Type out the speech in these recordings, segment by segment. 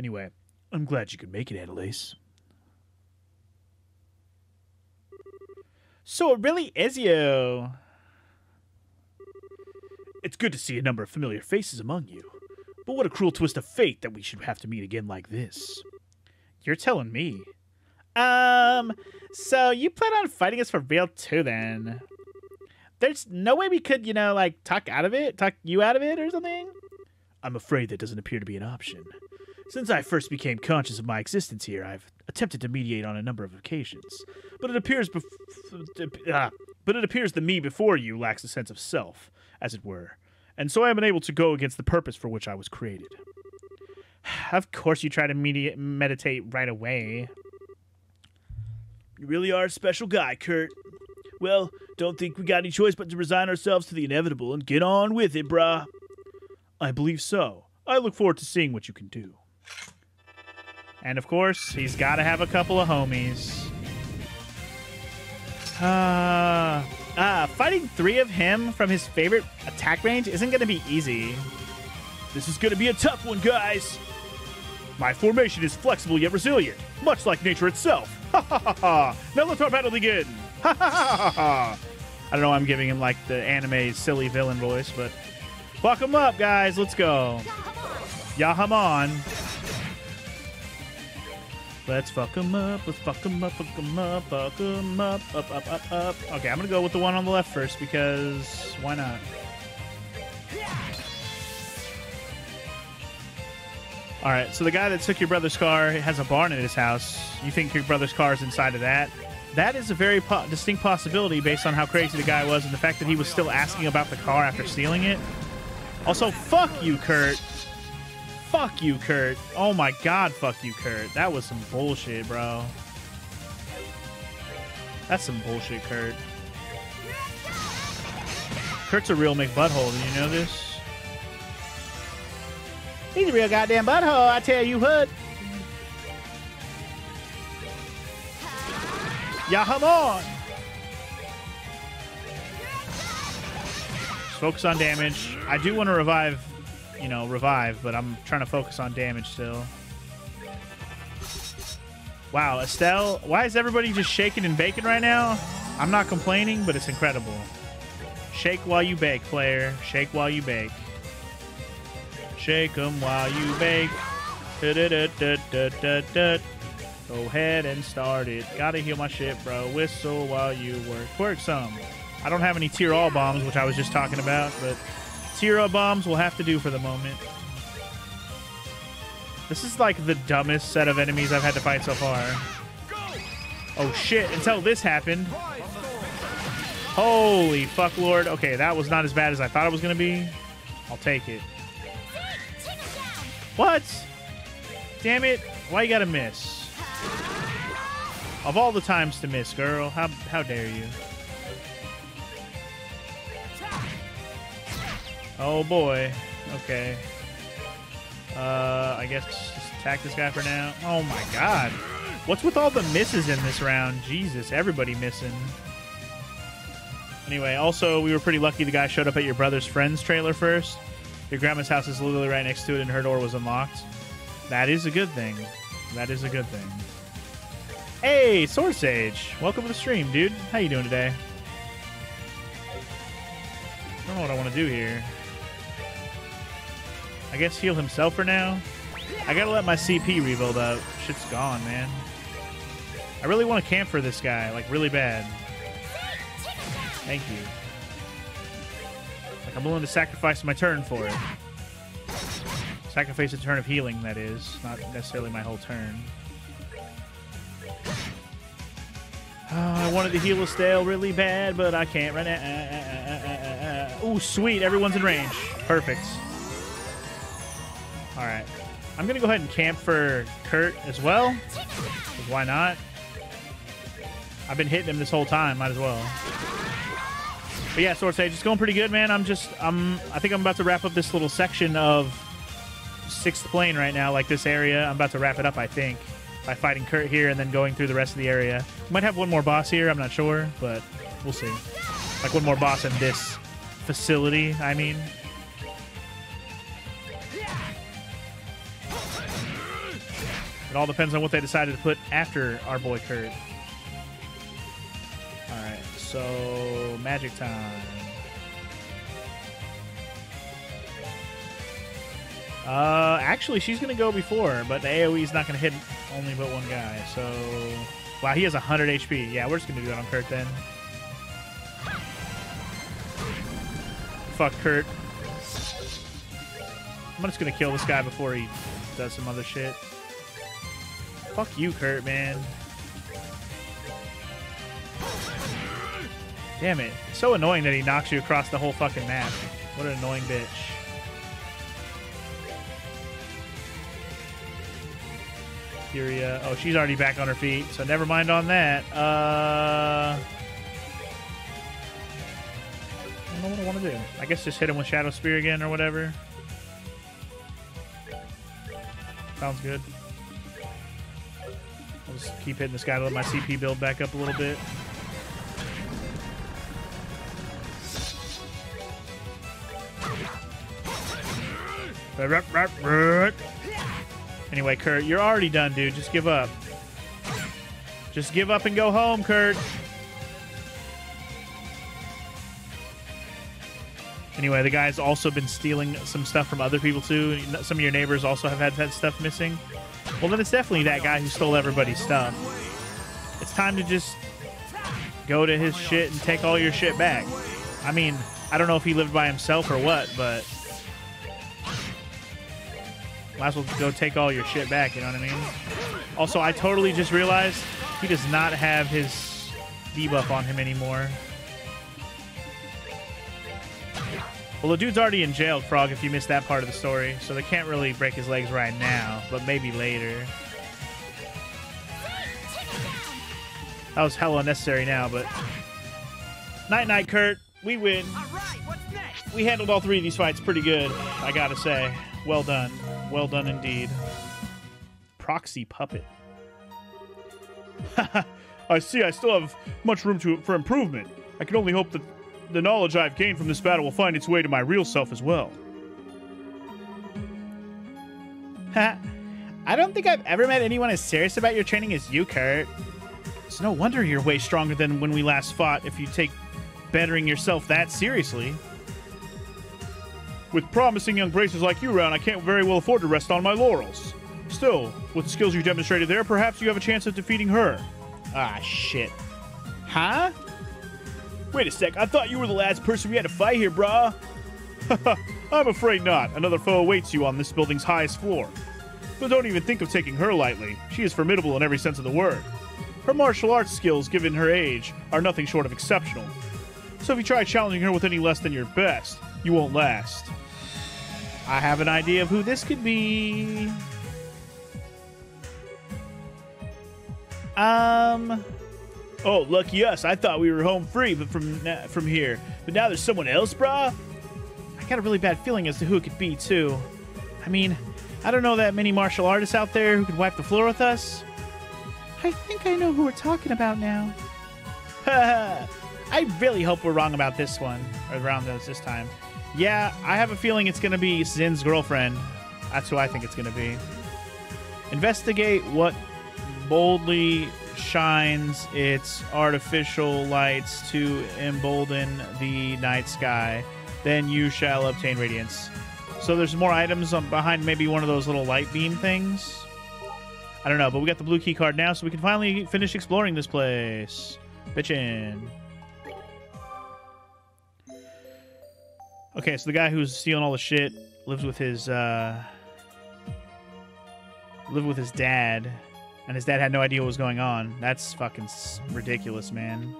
Anyway, I'm glad you could make it, Anelace. So it really is you. It's good to see a number of familiar faces among you. But what a cruel twist of fate that we should have to meet again like this. You're telling me. Um, so you plan on fighting us for real too then? There's no way we could, you know, like talk out of it, talk you out of it or something? I'm afraid that doesn't appear to be an option. Since I first became conscious of my existence here, I've attempted to mediate on a number of occasions, but it appears bef- uh, but it appears the me before you lacks a sense of self, as it were, and so I am unable to go against the purpose for which I was created. of course, you try to medi- meditate right away. You really are a special guy, Kurt. Well, don't think we got any choice but to resign ourselves to the inevitable and get on with it, brah. I believe so. I look forward to seeing what you can do. And of course, he's got to have a couple of homies. Uh, uh, fighting three of him from his favorite attack range isn't going to be easy. This is going to be a tough one, guys. My formation is flexible yet resilient, much like nature itself. Ha ha ha ha! Now let's our battle begin! Ha ha ha ha! I don't know. I'm giving him like the anime silly villain voice, but fuck him up, guys. Let's go. Yahamon. Let's fuck him up. Let's fuck him up. Fuck him up. Fuck him up. Up, up, up, up. Okay, I'm gonna go with the one on the left first because why not? All right, so the guy that took your brother's car has a barn in his house. You think your brother's car is inside of that? That is a very po- distinct possibility based on how crazy the guy was and the fact that he was still asking about the car after stealing it. Also, fuck you, Kurt. Fuck you, Kurt. Oh my god, fuck you, Kurt. That was some bullshit, bro. That's some bullshit, Kurt. Kurt's a real McButthole. Did you know this? He's a real goddamn butthole, I tell you what. Yeah, come on. Focus on damage. I do want to revive, you know, revive, but I'm trying to focus on damage still. Wow, Estelle, why is everybody just shaking and baking right now? I'm not complaining, but it's incredible. Shake while you bake, player. Shake while you bake. Shake 'em while you bake. Da-da-da-da-da-da-da. Go ahead and start it. Gotta heal my shit, bro. Whistle while you work. Twerk some. I don't have any tier all bombs, which I was just talking about, but tier all bombs will have to do for the moment. This is like the dumbest set of enemies I've had to fight so far. Oh shit, until this happened. Holy fuck, Lord. Okay, that was not as bad as I thought it was gonna be. I'll take it. What? Damn it. Why you gotta miss? Of all the times to miss, girl, how how dare you? Oh boy. Okay. Uh, I guess just attack this guy for now. Oh my god. What's with all the misses in this round? Jesus, everybody missing. Anyway, also, we were pretty lucky the guy showed up at your brother's friend's trailer first. Your grandma's house is literally right next to it, and her door was unlocked. That is a good thing. That is a good thing. Hey, Sword Sage. Welcome to the stream, dude. How you doing today? I don't know what I want to do here. I guess heal himself for now. I gotta let my CP rebuild up. Shit's gone, man. I really want to camp for this guy, like really bad. Thank you. Like I'm willing to sacrifice my turn for it. Sacrifice a turn of healing, that is. Not necessarily my whole turn. Oh, I wanted to heal Estelle really bad, but I can't right now. Ah, ah, Ooh, sweet. Everyone's in range. Perfect. All right. I'm going to go ahead and camp for Kurt as well. Why not? I've been hitting him this whole time. Might as well. But yeah, Sword Sage, it's going pretty good, man. I'm just, I'm, I think I'm about to wrap up this little section of sixth plane right now, like this area. I'm about to wrap it up, I think, by fighting Kurt here and then going through the rest of the area. Might have one more boss here. I'm not sure, but we'll see. Like one more boss in this facility. I mean, It all depends on what they decided to put after our boy Kurt. Alright, so magic time. Uh, actually, she's gonna go before, but the AOE is not gonna hit only but one guy. So, wow, he has 100 HP. Yeah, we're just gonna do that on Kurt then. Fuck Kurt. I'm just gonna kill this guy before he does some other shit. Fuck you, Kurt, man. Damn it. It's so annoying that he knocks you across the whole fucking map. What an annoying bitch. Furia. Oh, she's already back on her feet, so never mind on that. Uh... I don't know what I want to do. I guess just hit him with Shadow Spear again or whatever. Sounds good. Just keep hitting this guy to let my CP build back up a little bit. Anyway, Kurt, you're already done, dude. Just give up. Just give up and go home, Kurt. Anyway, the guy's also been stealing some stuff from other people too. Some of your neighbors also have had that stuff missing. Well, then it's definitely that guy who stole everybody's stuff. It's time to just go to his shit and take all your shit back. I mean, I don't know if he lived by himself or what, but might as well go take all your shit back, you know what I mean? Also, I totally just realized he does not have his debuff on him anymore. Well, the dude's already in jail, Frog, if you missed that part of the story, so they can't really break his legs right now, but maybe later. That was hella unnecessary now, but... Night-night, Kurt. We win. We handled all three of these fights pretty good, I gotta say. Well done. Well done indeed. Proxy puppet. I see I still have much room to, for improvement. I can only hope that the knowledge I've gained from this battle will find its way to my real self as well. Ha. I don't think I've ever met anyone as serious about your training as you, Kurt. It's no wonder you're way stronger than when we last fought if you take bettering yourself that seriously. With promising young bracers like you around, I can't very well afford to rest on my laurels. Still, with the skills you demonstrated there, perhaps you have a chance of defeating her. Ah, shit. Huh? Wait a sec, I thought you were the last person we had to fight here, brah. I'm afraid not. Another foe awaits you on this building's highest floor. But don't even think of taking her lightly. She is formidable in every sense of the word. Her martial arts skills, given her age, are nothing short of exceptional. So if you try challenging her with any less than your best, you won't last. I have an idea of who this could be. Um, Oh, lucky us. I thought we were home free but from from here. But now there's someone else, brah? I got a really bad feeling as to who it could be, too. I mean, I don't know that many martial artists out there who could wipe the floor with us. I think I know who we're talking about now. I really hope we're wrong about this one, or around those this time. Yeah, I have a feeling it's going to be Zin's girlfriend. That's who I think it's going to be. Investigate what boldly shines its artificial lights to embolden the night sky, then you shall obtain radiance. So there's more items behind maybe one of those little light beam things. I don't know, but we got the blue key card now, so we can finally finish exploring this place. Bitchin'. Okay, so the guy who's stealing all the shit lives with his uh live with his dad and his dad had no idea what was going on. That's fucking ridiculous, man.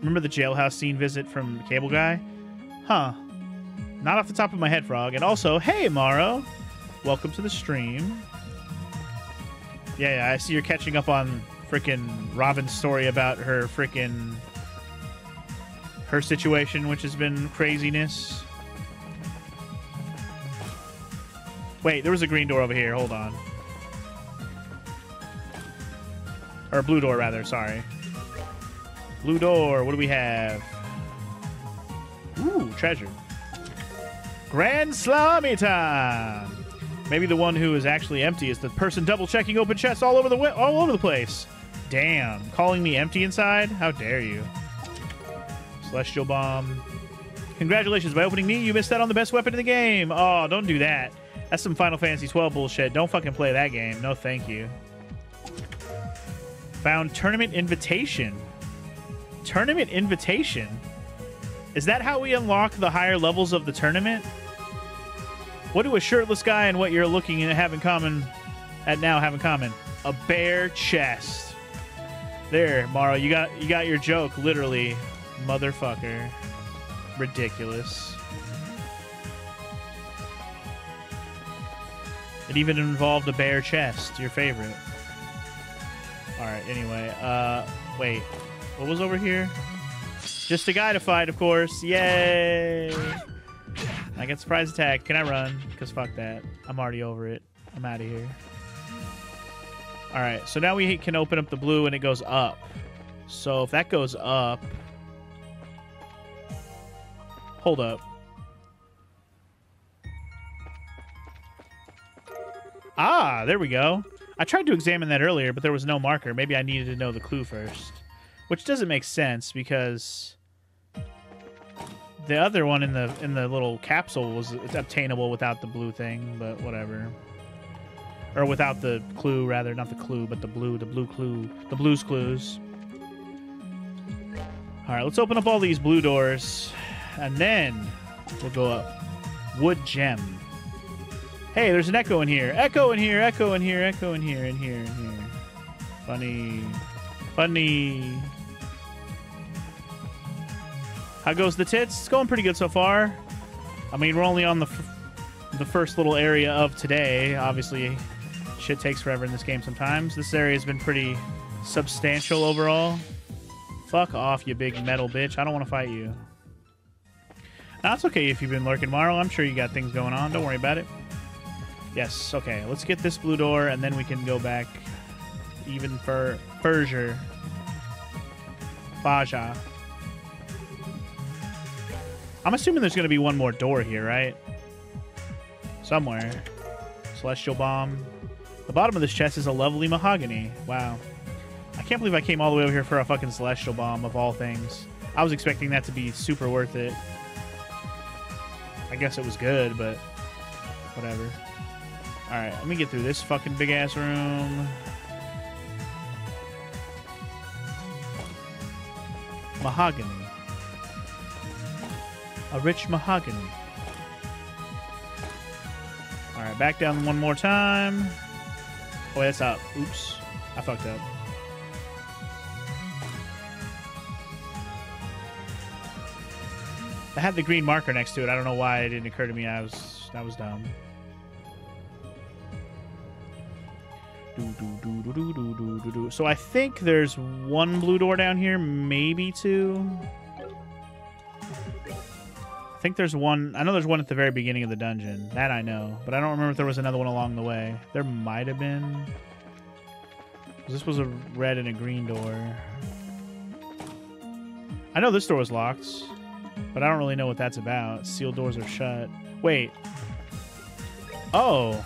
Remember the jailhouse scene visit from the cable guy? Huh. Not off the top of my head, Frog. And also, hey, Morrow. Welcome to the stream. Yeah, yeah, I see you're catching up on freaking Robin's story about her freaking her situation, which has been craziness. Wait, there was a green door over here. Hold on. Or blue door, rather. Sorry. Blue door. What do we have? Ooh, treasure. Grand Salami time. Maybe the one who is actually empty is the person double checking open chests all over the all over the place. Damn, calling me empty inside? How dare you? Celestial Balm. Congratulations, by opening me, you missed out on the best weapon in the game. Oh, don't do that. That's some Final Fantasy 12 bullshit. Don't fucking play that game. No, thank you. Found tournament invitation. Tournament invitation? Is that how we unlock the higher levels of the tournament? What do a shirtless guy and what you're looking at have in common at now have in common? A bare chest. There, Maro, you got you got your joke, literally. Motherfucker. Ridiculous. It even involved a bare chest, your favorite. Alright, anyway. Uh wait. What was over here? Just a guy to fight, of course. Yay! I get surprise attack. Can I run? Because fuck that. I'm already over it. I'm out of here. Alright, so now we can open up the blue and it goes up. So if that goes up... Hold up. Ah, there we go. I tried to examine that earlier, but there was no marker. Maybe I needed to know the clue first. Which doesn't make sense because the other one in the in the little capsule was obtainable without the blue thing, but whatever. Or without the clue, rather, not the clue, but the blue, the blue clue, the blues clues. All right, let's open up all these blue doors, and then we'll go up. Wood gem. Hey, there's an echo in here. Echo in here. Echo in here. Echo in here. In here. In here. Funny. Funny. How goes the tits? It's going pretty good so far. I mean, we're only on the the first little area of today. Obviously, shit takes forever in this game sometimes. This area has been pretty substantial overall. Fuck off, you big metal bitch. I don't want to fight you. That's okay if you've been lurking, Maro. I'm sure you got things going on. Don't worry about it. Yes, okay. Let's get this blue door, and then we can go back even for Furger. Faja. I'm assuming there's going to be one more door here, right? Somewhere. Celestial Balm. The bottom of this chest is a lovely mahogany. Wow. I can't believe I came all the way over here for a fucking Celestial Balm, of all things. I was expecting that to be super worth it. I guess it was good, but whatever. Alright, let me get through this fucking big-ass room. Mahogany. A rich mahogany. Alright, back down one more time. Oh, that's up. Oops. I fucked up. I had the green marker next to it. I don't know why it didn't occur to me. I was that was dumb. So I think there's one blue door down here, maybe two. I think there's one. I know there's one at the very beginning of the dungeon. That I know, but I don't remember if there was another one along the way. There might have been. This was a red and a green door. I know this door was locked, but I don't really know what that's about. Sealed doors are shut. Wait. Oh.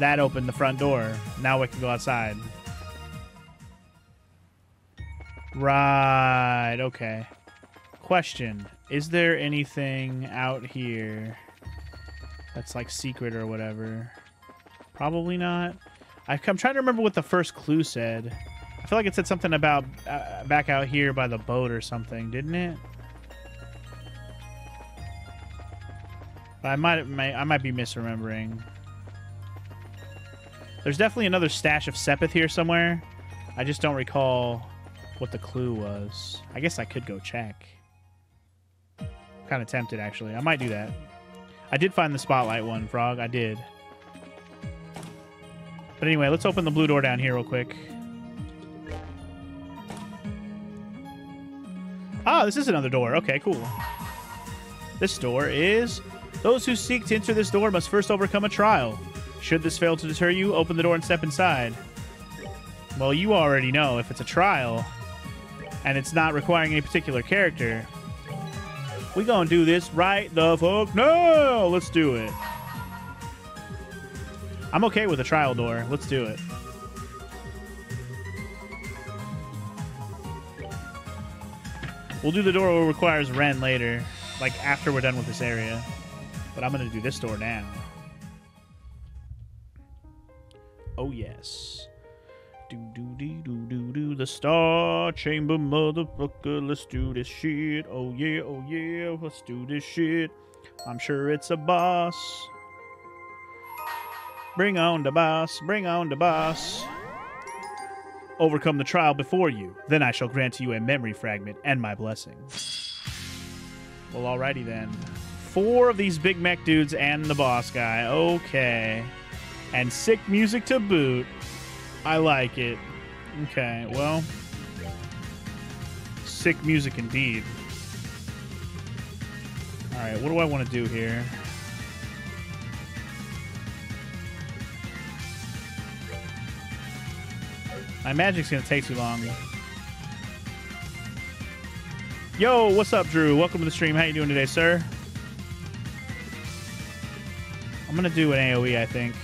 That opened the front door. Now we can go outside. Right, okay. Question. Is there anything out here that's like secret or whatever? Probably not. I, am trying to remember what the first clue said. I feel like it said something about uh, back out here by the boat or something, didn't it? But I might, might I might be misremembering. There's definitely another stash of Sepith here somewhere. I just don't recall what the clue was. I guess I could go check. Kind of tempted, actually. I might do that. I did find the spotlight one, Frog. I did. But anyway, let's open the blue door down here real quick. Ah, this is another door. Okay, cool. This door is... Those who seek to enter this door must first overcome a trial. Should this fail to deter you, open the door and step inside. Well, you already know if it's a trial and it's not requiring any particular character, We gonna do this right the fuck now. Let's do it. I'm okay with a trial door. Let's do it. We'll do the door that requires Ren later, like after we're done with this area. But I'm gonna do this door now. Oh yes. Do do do do do do the Star Chamber, motherfucker. Let's do this shit. Oh yeah, oh yeah. Let's do this shit. I'm sure it's a boss. Bring on the boss. Bring on the boss. Overcome the trial before you. Then I shall grant you a memory fragment and my blessing. Well, alrighty then. Four of these big mech dudes and the boss guy. Okay. And sick music to boot. I like it. Okay, well. Sick music indeed. Alright, what do I want to do here? My magic's gonna take too long. Yo, what's up, Drew? Welcome to the stream. How you doing today, sir? I'm gonna do an AOE, I think.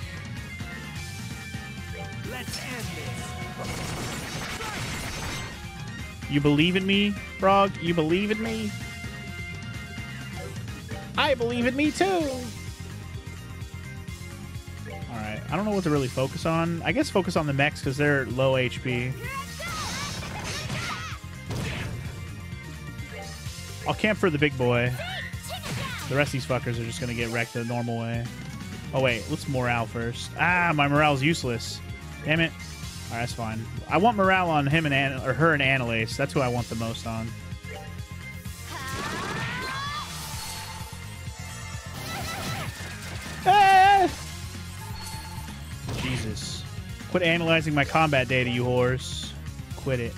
You believe in me, Frog? You believe in me? I believe in me too. All right, I don't know what to really focus on. I guess focus on the mechs because they're low HP. I'll camp for the big boy. The rest of these fuckers are just gonna get wrecked the normal way. Oh wait, let's morale first. Ah, my morale's useless. Damn it. Right, that's fine. I want morale on him and An- or her and Anelace. That's who I want the most on. Jesus. Quit analyzing my combat data, you whores. Quit it.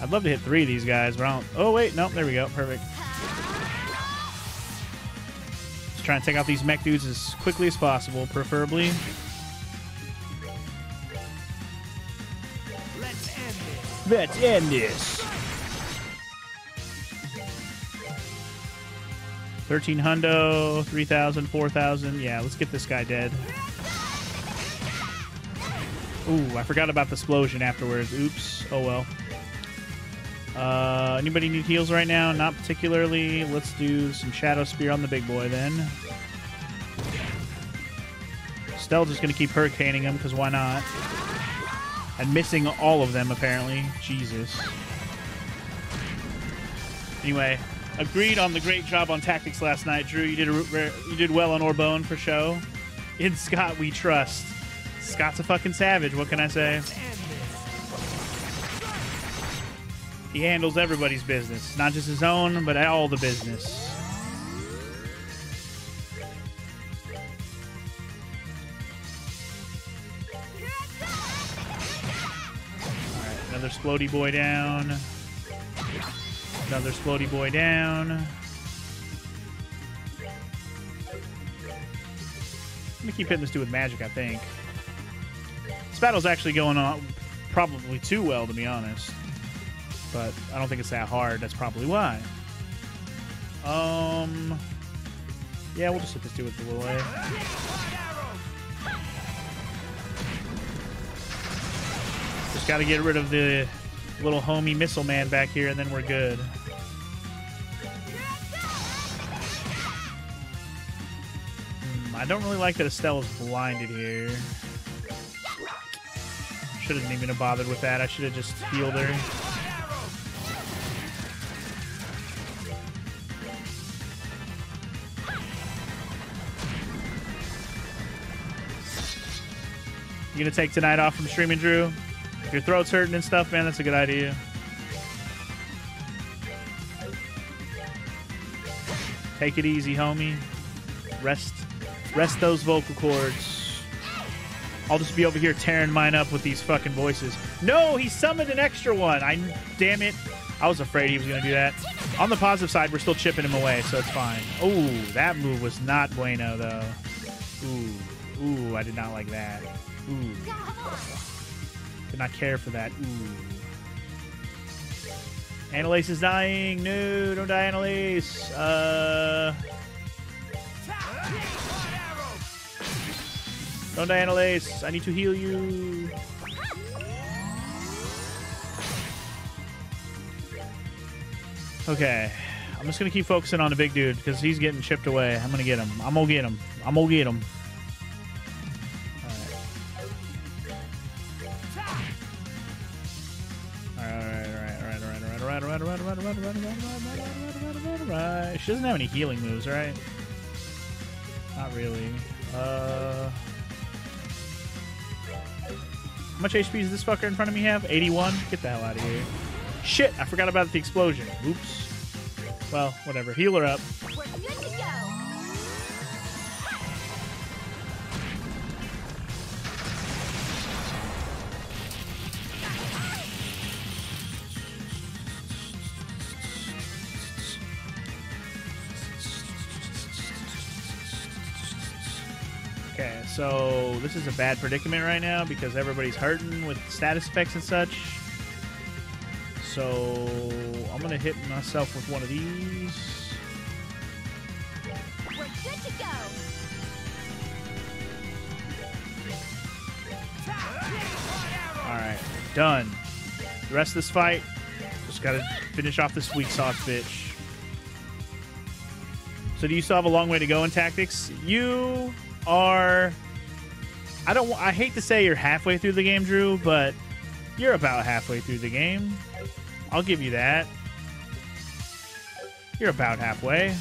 I'd love to hit three of these guys, but I don't. Oh, wait. Nope. There we go. Perfect. Just trying to take out these mech dudes as quickly as possible, preferably. Let's end this. 13 hundo, 3,000, 4,000. Yeah, let's get this guy dead. Ooh, I forgot about the explosion afterwards. Oops. Oh well. Uh, anybody need heals right now? Not particularly. Let's do some Shadow Spear on the big boy then. Stell just going to keep hurricaning him because why not? And missing all of them apparently. Jesus. Anyway, agreed on the great job on tactics last night, Drew. You did a, you did well on Orbonne for show. In Scott we trust. Scott's a fucking savage. What can I say? He handles everybody's business, not just his own, but all the business. Another Splody boy down. Another Splody boy down. I'm gonna keep hitting this dude with magic, I think. This battle's actually going on probably too well, to be honest but I don't think it's that hard. That's probably why. Um, yeah, we'll just hit this dude with the little. Got to get rid of the little homie missile man back here, and then we're good. Hmm, I don't really like that Estelle is blinded here. Shouldn't even have bothered with that. I should have just healed her. You gonna take tonight off from streaming, Drew? If your throat's hurting and stuff, man, that's a good idea. Take it easy, homie. Rest, rest those vocal cords. I'll just be over here tearing mine up with these fucking voices. No, he summoned an extra one. I damn it. I was afraid he was gonna do that. On the positive side, we're still chipping him away, so it's fine. Oh, that move was not bueno though. Ooh, ooh, I did not like that. Ooh. Did not care for that. Ooh. Anelace is dying. No, don't die, Anelace. Uh, don't die, Anelace. I need to heal you. Okay. I'm just gonna keep focusing on the big dude because he's getting chipped away. I'm gonna get him. I'm gonna get him. I'm gonna get him. She doesn't have any healing moves, right? Not really. Uh, how much HP does this fucker in front of me have? 81? Get the hell out of here. Shit, I forgot about the explosion. Oops. Well, whatever. Heal her up. So this is a bad predicament right now because everybody's hurting with status effects and such. So I'm gonna hit myself with one of these. We're good to go. All right, done. The rest of this fight, just gotta finish off this weak sauce bitch. So do you still have a long way to go in tactics? You are. I don't. I hate to say you're halfway through the game, Drew, but you're about halfway through the game. I'll give you that. You're about halfway.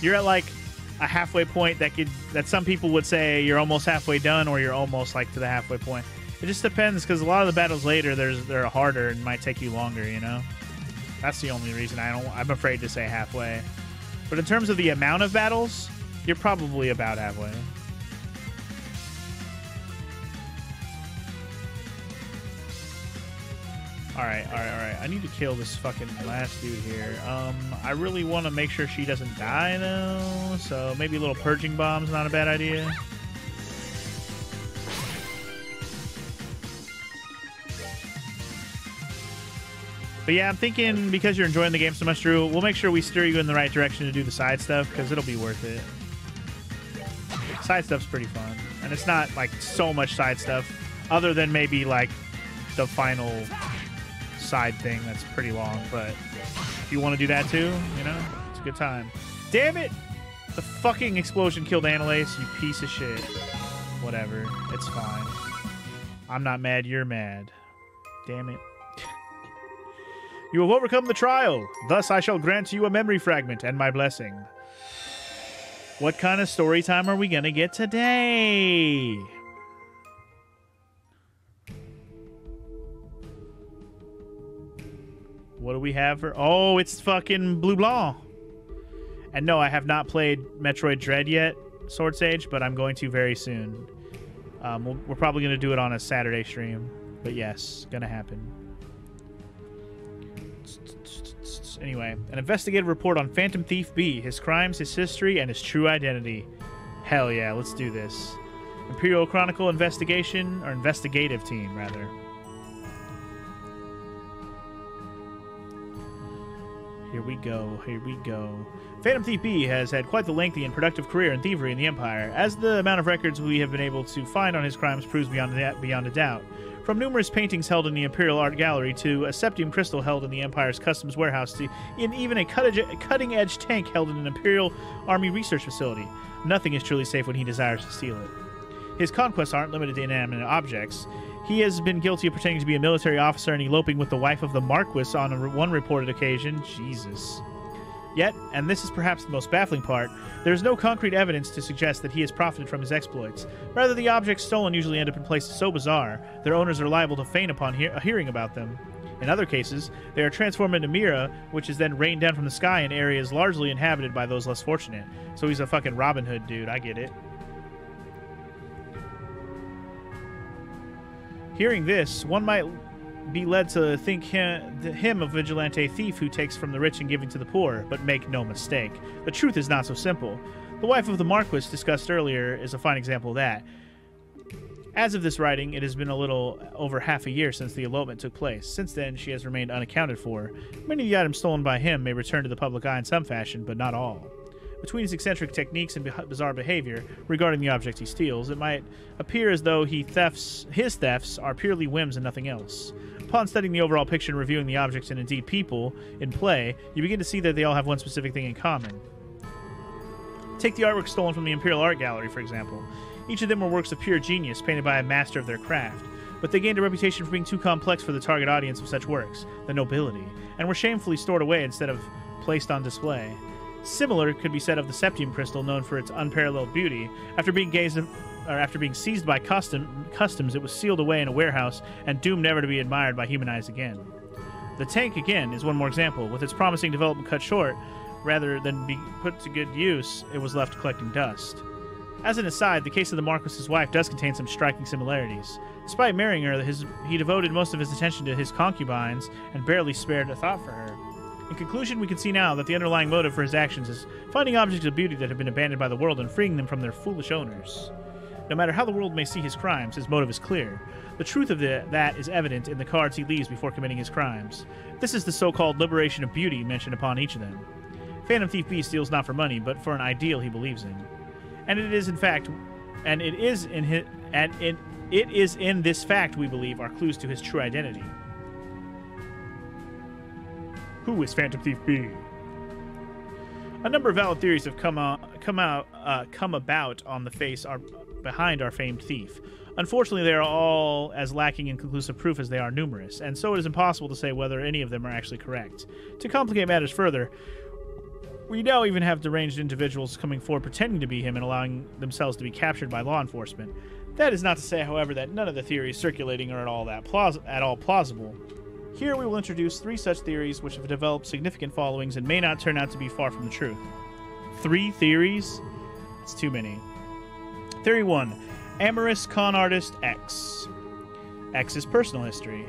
You're at like a halfway point that could that some people would say you're almost halfway done or you're almost like to the halfway point. It just depends because a lot of the battles later there's they're harder and might take you longer. You know, that's the only reason I don't. I'm afraid to say halfway. But in terms of the amount of battles, you're probably about halfway. All right, all right, all right. I need to kill this fucking last dude here. Um, I really want to make sure she doesn't die though, so maybe a little purging balm's not a bad idea. But yeah, I'm thinking because you're enjoying the game so much, Drew, we'll make sure we steer you in the right direction to do the side stuff because it'll be worth it. Side stuff's pretty fun, and it's not like so much side stuff, other than maybe like the final side thing that's pretty long. But if you want to do that too, you know, it's a good time. Damn it! The fucking explosion killed Anelace, you piece of shit. Whatever, it's fine. I'm not mad, you're mad. Damn it. You have overcome the trial. Thus, I shall grant you a memory fragment and my blessing. What kind of story time are we going to get today? What do we have for. Oh, it's fucking Bleublanc. And no, I have not played Metroid Dread yet, Sword Sage, but I'm going to very soon. Um, we'll, we're probably going to do it on a Saturday stream. But yes, going to happen. Anyway, an investigative report on Phantom Thief B, his crimes, his history, and his true identity. Hell yeah, let's do this. Imperial Chronicle investigation, or investigative team, rather. Here we go, here we go. Phantom Thief B has had quite the lengthy and productive career in thievery in the Empire, as the amount of records we have been able to find on his crimes proves beyond a, beyond a doubt. From numerous paintings held in the Imperial Art Gallery to a septium crystal held in the Empire's customs warehouse to in even a cutting edge tank held in an Imperial Army research facility, nothing is truly safe when he desires to steal it. His conquests aren't limited to inanimate objects. He has been guilty of pretending to be a military officer and eloping with the wife of the Marquis on one reported occasion. Jesus. Yet, and this is perhaps the most baffling part, there is no concrete evidence to suggest that he has profited from his exploits. Rather, the objects stolen usually end up in places so bizarre, their owners are liable to faint upon hear- uh, hearing about them. In other cases, they are transformed into Mira, which is then rained down from the sky in areas largely inhabited by those less fortunate. So he's a fucking Robin Hood dude, I get it. Hearing this, one might be led to think him, him a vigilante thief who takes from the rich and giving to the poor, but make no mistake. The truth is not so simple. The wife of the Marquis discussed earlier is a fine example of that. As of this writing, it has been a little over half a year since the elopement took place. Since then, she has remained unaccounted for. Many of the items stolen by him may return to the public eye in some fashion, but not all. Between his eccentric techniques and bizarre behavior regarding the objects he steals, it might appear as though he thefts his thefts are purely whims and nothing else. Upon studying the overall picture and reviewing the objects and indeed people in play, you begin to see that they all have one specific thing in common. Take the artwork stolen from the Imperial Art Gallery, for example. Each of them were works of pure genius, painted by a master of their craft, but they gained a reputation for being too complex for the target audience of such works, the nobility, and were shamefully stored away instead of placed on display. Similar could be said of the Septium crystal, known for its unparalleled beauty. After being gazed, or after being seized by custom, customs, it was sealed away in a warehouse and doomed never to be admired by human eyes again. The tank, again, is one more example. With its promising development cut short, rather than be put to good use, it was left collecting dust. As an aside, the case of the Marquis's wife does contain some striking similarities. Despite marrying her, his, he devoted most of his attention to his concubines and barely spared a thought for her. In conclusion, we can see now that the underlying motive for his actions is finding objects of beauty that have been abandoned by the world and freeing them from their foolish owners. No matter how the world may see his crimes, his motive is clear. The truth of the, that is evident in the cards he leaves before committing his crimes. This is the so called liberation of beauty mentioned upon each of them. Phantom Thief B steals not for money, but for an ideal he believes in. And it is in fact and it is in his, and in, it is in this fact we believe are clues to his true identity. Who is Phantom Thief B? A number of valid theories have come out, come out, uh, come about on the face are behind our famed thief. Unfortunately, they are all as lacking in conclusive proof as they are numerous, and so it is impossible to say whether any of them are actually correct. To complicate matters further, we now even have deranged individuals coming forward pretending to be him and allowing themselves to be captured by law enforcement. That is not to say, however, that none of the theories circulating are at all that plaus- at all plausible. Here we will introduce three such theories which have developed significant followings and may not turn out to be far from the truth. Three theories? It's too many. Theory 1 Amorous con artist X. X's personal history.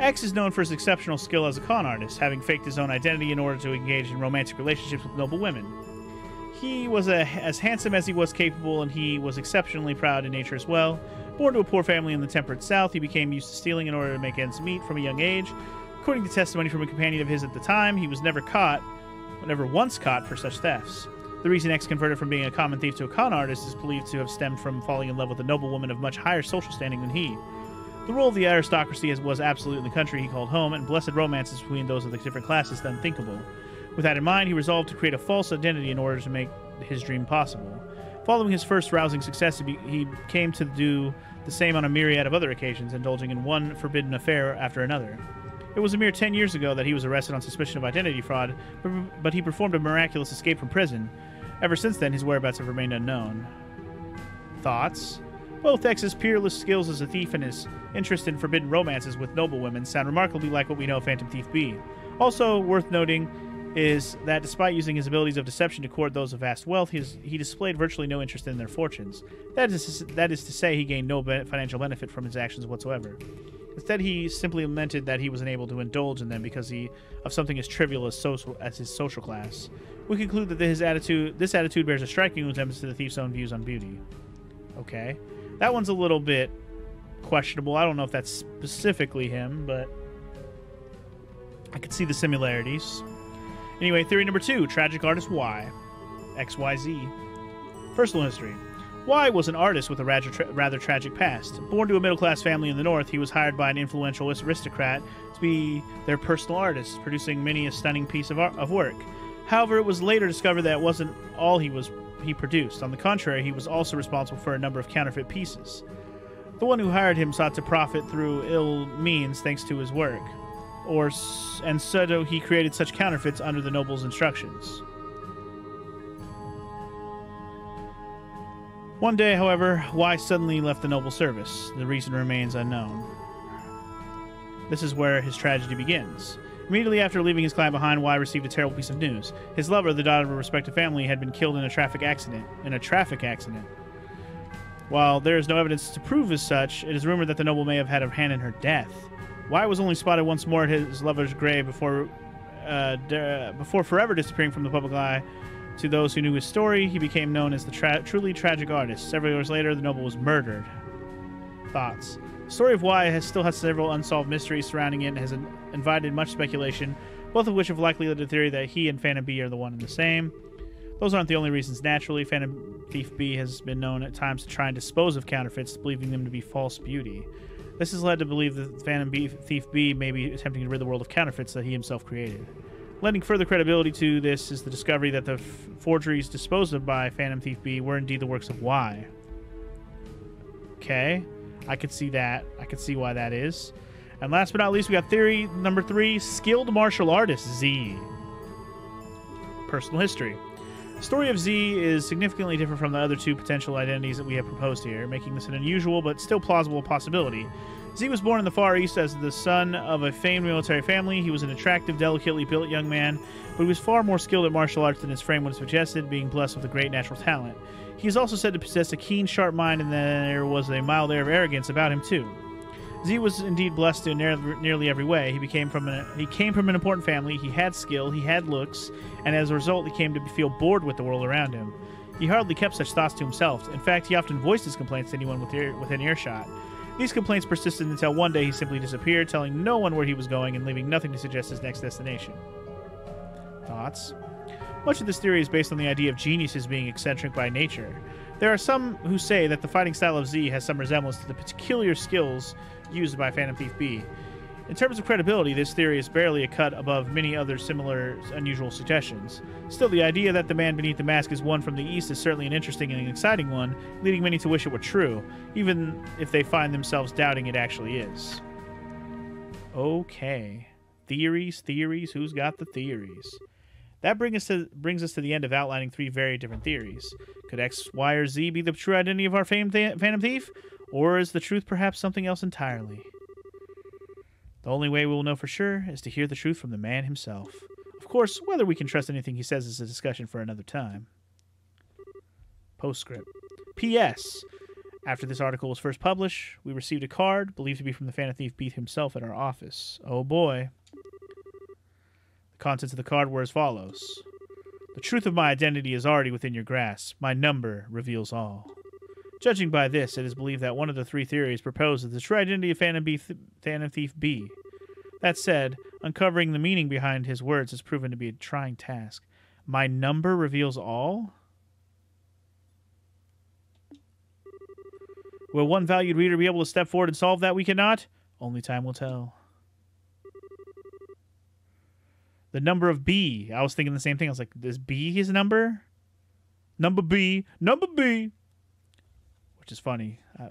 X is known for his exceptional skill as a con artist, having faked his own identity in order to engage in romantic relationships with noble women. He was a, as handsome as he was capable, and he was exceptionally proud in nature as well. Born to a poor family in the temperate South, he became used to stealing in order to make ends meet from a young age. According to testimony from a companion of his at the time, he was never caught, but never once caught for such thefts. The reason X converted from being a common thief to a con artist is believed to have stemmed from falling in love with a noblewoman of much higher social standing than he. The role of the aristocracy was absolute in the country he called home, and blessed romances between those of the different classes unthinkable. With that in mind, he resolved to create a false identity in order to make his dream possible. Following his first rousing success, he, came to do the same on a myriad of other occasions, indulging in one forbidden affair after another. It was a mere 10 years ago that he was arrested on suspicion of identity fraud, but, he performed a miraculous escape from prison. Ever since then, his whereabouts have remained unknown. Thoughts? Both X's peerless skills as a thief and his interest in forbidden romances with noble women sound remarkably like what we know Phantom Thief B. Also worth noting is that despite using his abilities of deception to court those of vast wealth, his, he displayed virtually no interest in their fortunes. That is, that is to say, he gained no financial benefit from his actions whatsoever. Instead, he simply lamented that he was unable to indulge in them because he of something as trivial as social as his social class. We conclude that his attitude, this attitude, bears a striking resemblance to the thief's own views on beauty. Okay, that one's a little bit questionable. I don't know if that's specifically him, but I could see the similarities. Anyway, theory number two: tragic artist Y, X Y Z. Personal history. Y was an artist with a rather, tra- rather tragic past. Born to a middle class family in the North, he was hired by an influential aristocrat to be their personal artist, producing many a stunning piece of, of work. However, it was later discovered that it wasn't all he was he produced. On the contrary, he was also responsible for a number of counterfeit pieces. The one who hired him sought to profit through ill means thanks to his work, or and so he created such counterfeits under the noble's instructions. One day, however, Y suddenly left the noble service. The reason remains unknown. This is where his tragedy begins. Immediately after leaving his client behind, Y received a terrible piece of news. His lover, the daughter of a respected family, had been killed in a traffic accident. In a traffic accident. While there is no evidence to prove as such, it is rumored that the noble may have had a hand in her death. Y was only spotted once more at his lover's grave before, uh, d- before forever disappearing from the public eye. To those who knew his story, he became known as the tra- truly tragic artist. Several years later, the noble was murdered. Thoughts. The story of why has still has several unsolved mysteries surrounding it and has in- invited much speculation, both of which have likely led to the theory that he and Phantom B are the one and the same. Those aren't the only reasons. Naturally, Phantom Thief B has been known at times to try and dispose of counterfeits, believing them to be false beauty. This has led to believe that Phantom Thief B may be attempting to rid the world of counterfeits that he himself created. Lending further credibility to this is the discovery that the f- forgeries disposed of by Phantom Thief B were indeed the works of Y. Okay, I could see that. I could see why that is. And last but not least, we got theory number three skilled martial artist Z. Personal history. Story of Z is significantly different from the other two potential identities that we have proposed here, making this an unusual but still plausible possibility. Z was born in the Far East as the son of a famed military family. He was an attractive, delicately built young man, but he was far more skilled at martial arts than his frame would have suggested, being blessed with a great natural talent. He is also said to possess a keen, sharp mind, and there was a mild air of arrogance about him too. Z was indeed blessed in nearly every way. He became from an, he came from an important family. He had skill, he had looks, and as a result, he came to feel bored with the world around him. He hardly kept such thoughts to himself. In fact, he often voiced his complaints to anyone within earshot. These complaints persisted until one day he simply disappeared, telling no one where he was going and leaving nothing to suggest his next destination. Thoughts? Much of this theory is based on the idea of geniuses being eccentric by nature. There are some who say that the fighting style of Z has some resemblance to the peculiar skills used by Phantom Thief B. In terms of credibility, this theory is barely a cut above many other similar unusual suggestions. Still, the idea that the man beneath the mask is one from the East is certainly an interesting and exciting one, leading many to wish it were true, even if they find themselves doubting it actually is. Okay. Theories, theories, who's got the theories? That brings us to brings us to the end of outlining three very different theories. Could X, Y, or Z be the true identity of our famed th- Phantom Thief, or is the truth perhaps something else entirely? The only way we will know for sure is to hear the truth from the man himself. Of course, whether we can trust anything he says is a discussion for another time. Postscript. P.S. After this article was first published, we received a card believed to be from the Phantom Thief Beat himself at our office. Oh boy. The contents of the card were as follows The truth of my identity is already within your grasp. My number reveals all. Judging by this, it is believed that one of the three theories proposed is the true identity of Phantom, B- Phantom Thief B. That said, uncovering the meaning behind his words has proven to be a trying task. My number reveals all? Will one valued reader be able to step forward and solve that we cannot? Only time will tell. The number of B. I was thinking the same thing. I was like, is B his number? Number B. Number B. Which is funny. Uh,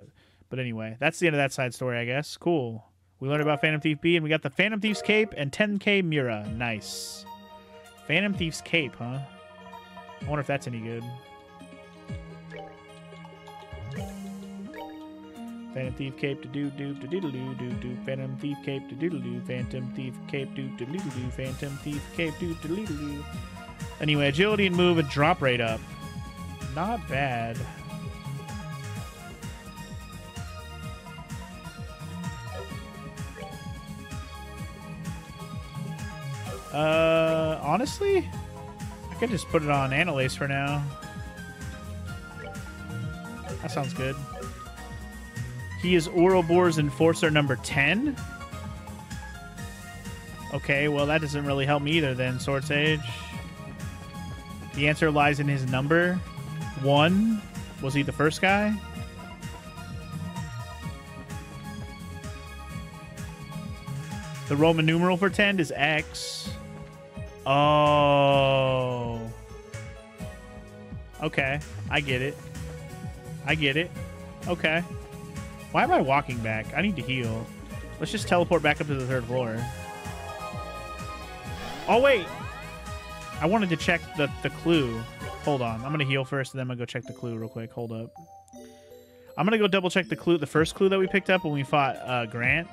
but anyway, that's the end of that side story, I guess. Cool. We learned about Phantom Thief B, and we got the Phantom Thief's Cape and 10k Mira. Nice. Phantom Thief's Cape, huh? I wonder if that's any good. Phantom Thief Cape to do do to diddle do do do Phantom Thief Cape to diddle do Phantom Thief Cape do to diddle do Phantom Thief Cape do to diddle do. Anyway, agility and move and drop rate up. Not bad. Uh, honestly, I could just put it on Anelace for now. That sounds good. He is Ouroboros' Enforcer number 10? Okay, well, that doesn't really help me either then, Sword Sage. The answer lies in his number. One? Was he the first guy? The Roman numeral for 10 is X. Oh. Okay, I get it. I get it. Okay. Why am I walking back? I need to heal. Let's just teleport back up to the third floor. Oh, wait. I wanted to check the, the clue. Hold on. I'm going to heal first, and then I'm going to go check the clue real quick. Hold up. I'm going to go double check the clue, the first clue that we picked up when we fought uh, Grant.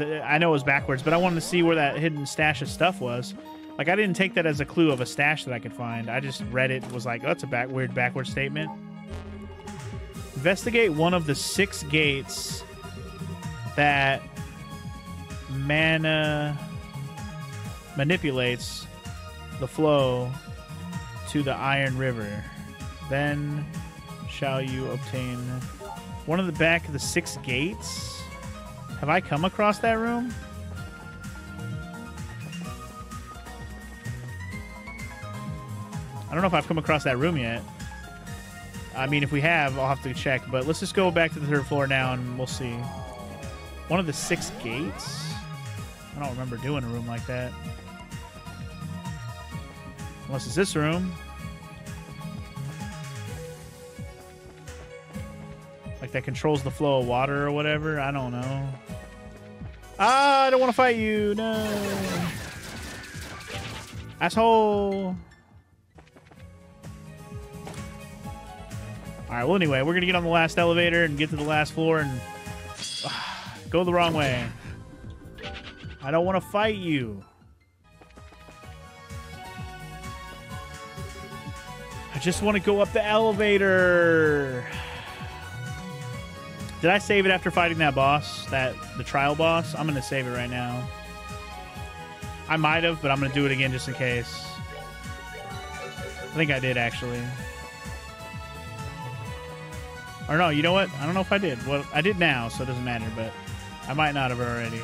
I know it was backwards, but I wanted to see where that hidden stash of stuff was. Like, I didn't take that as a clue of a stash that I could find. I just read it, was like, oh, that's a back, weird backward statement. Investigate one of the six gates that mana manipulates the flow to the Iron River. Then shall you obtain One of the back of the six gates. Have I come across that room? I don't know if I've come across that room yet. I mean, if we have, I'll have to check. But let's just go back to the third floor now, and we'll see. One of the six gates. I don't remember doing a room like that. Unless it's this room. Like that controls the flow of water or whatever. I don't know. Ah, I don't want to fight you. No. Asshole. All right. Well, anyway, we're gonna get on the last elevator and get to the last floor and go the wrong way. I don't want to fight you. I just want to go up the elevator. Did I save it after fighting that boss, that the trial boss? I'm gonna save it right now. I might have, but I'm gonna do it again just in case. I think I did actually. Or no, you know what? I don't know if I did. Well, I did now, so it doesn't matter. But I might not have already.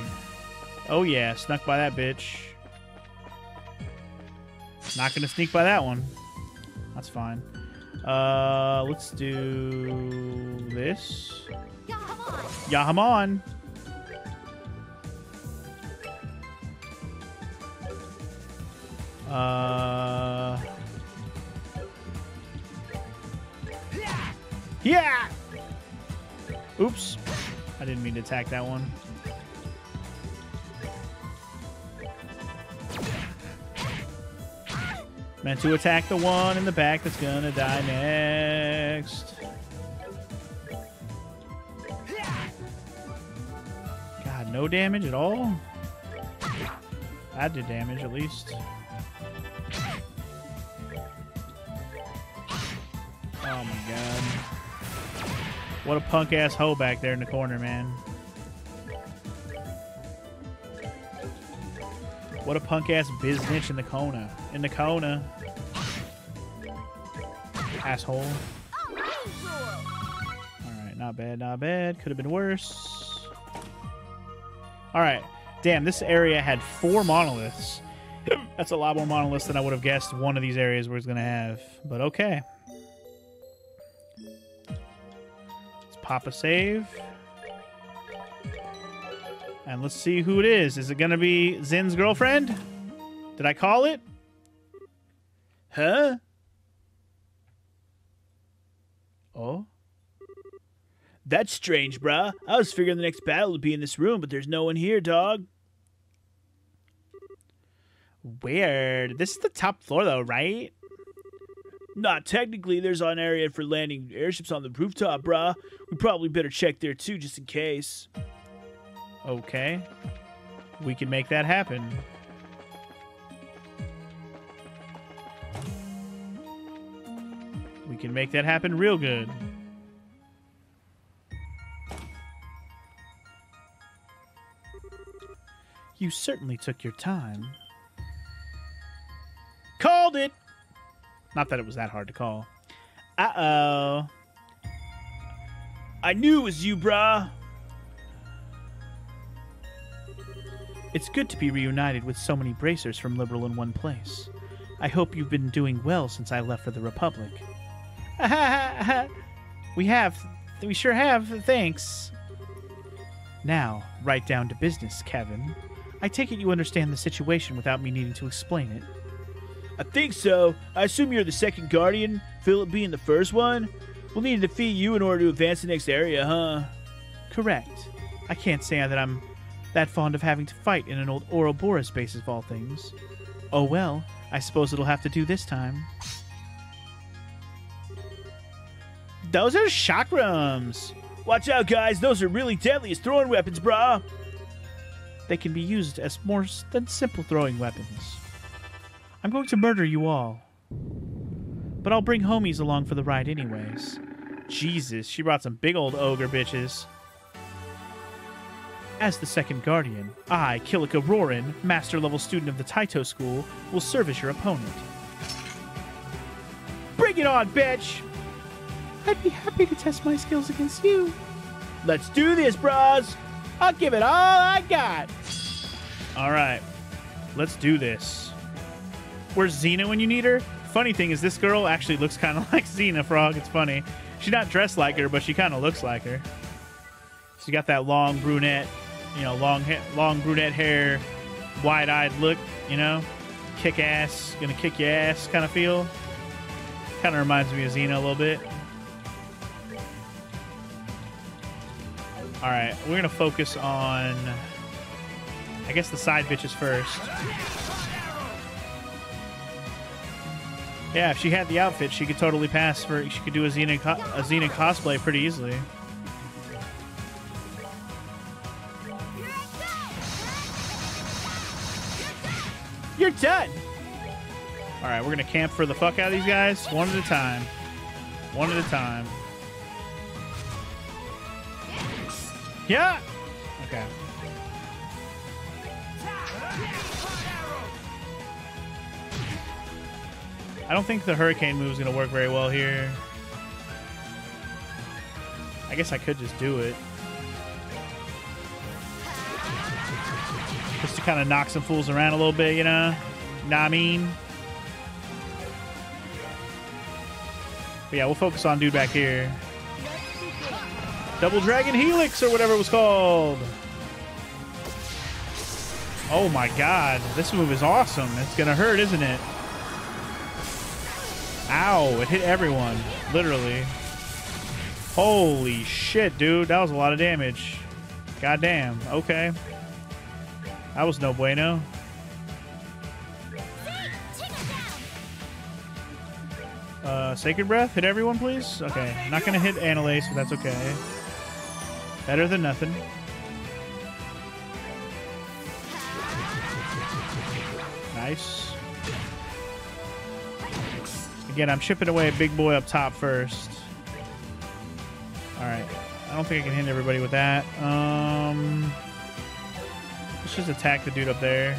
Oh yeah, snuck by that bitch. Not gonna sneak by that one. That's fine. Uh, let's do this. Yeah, come on. Yeah, I'm on. Uh. Yeah. Oops. I didn't mean to attack that one. Meant to attack the one in the back that's gonna die next. No damage at all? That did damage at least. Oh my god. What a punk ass hoe back there in the corner, man. What a punk ass biznitch in the Kona. In the Kona. Asshole. Alright, not bad, not bad. Could have been worse. Alright. Damn, this area had four monoliths. That's a lot more monoliths than I would have guessed one of these areas was going to have. But okay. Let's pop a save. And let's see who it is. Is it going to be Zin's girlfriend? Did I call it? Huh? Oh? That's strange, bruh. I was figuring the next battle would be in this room, but there's no one here, dog. Weird. This is the top floor, though, right? Not technically. There's an area for landing airships on the rooftop, bruh. We probably better check there, too, just in case. Okay. We can make that happen. We can make that happen real good. You certainly took your time. Called it! Not that it was that hard to call. Uh oh. I knew it was you, brah. It's good to be reunited with so many bracers from Liberl in one place. I hope you've been doing well since I left for the Republic. we have. We sure have. Thanks. Now, right down to business, Kevin. I take it you understand the situation without me needing to explain it. I think so. I assume you're the second Guardian, Philip being the first one? We'll need to defeat you in order to advance the next area, huh? Correct. I can't say that I'm that fond of having to fight in an old Ouroboros base of all things. Oh well, I suppose it'll have to do this time. Those are chakrams. Watch out, guys. Those are really deadly as throwing weapons, brah. They can be used as more than simple throwing weapons. I'm going to murder you all. But I'll bring homies along for the ride anyways. Jesus, she brought some big old ogre bitches. As the second guardian, I, Kilika Rouran, master level student of the Taito School, will serve as your opponent. Bring it on, bitch! I'd be happy to test my skills against you. Let's do this, bros. I'll give it all I got. All right. Let's do this. Where's Xena when you need her? Funny thing is, this girl actually looks kind of like Xena Frog. It's funny. She's not dressed like her, but she kind of looks like her. She got that long brunette, you know, long ha- long brunette hair, wide-eyed look, you know, kick ass, gonna kick your ass kind of feel. Kind of reminds me of Xena a little bit. All right, we're gonna focus on, I guess, the side bitches first. Yeah, if she had the outfit, she could totally pass for. She could do a Xena a Xena cosplay pretty easily. You're done. All right, we're gonna camp for the fuck out of these guys, one at a time. One at a time. Yeah. Okay. I don't think the hurricane move is gonna work very well here. I guess I could just do it. Just to kind of knock some fools around a little bit, you know? Nah, I mean. But yeah, we'll focus on dude back here. Double Dragon Helix or whatever it was called. Oh my god, this move is awesome. It's gonna hurt, isn't it? Ow, it hit everyone. Literally. Holy shit, dude. That was a lot of damage. Goddamn. Okay. That was no bueno. Uh, Sacred Breath, hit everyone, please. Okay, not gonna hit Anelace, but that's okay. Better than nothing. Nice. Again, I'm chipping away a big boy up top first. All right, I don't think I can hit everybody with that. Um, let's just attack the dude up there.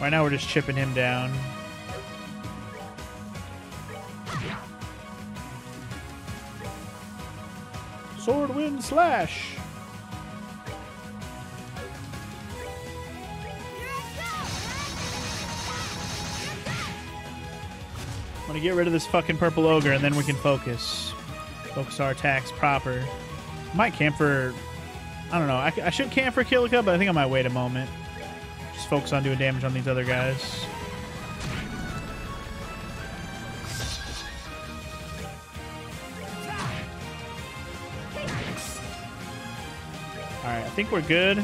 Right now, we're just chipping him down. Sword wind slash. I'm gonna get rid of this fucking purple ogre and then we can focus. Focus our attacks proper. Might camp for. I don't know. I, I should camp for Kilika, but I think I might wait a moment. Just focus on doing damage on these other guys. Think we're good.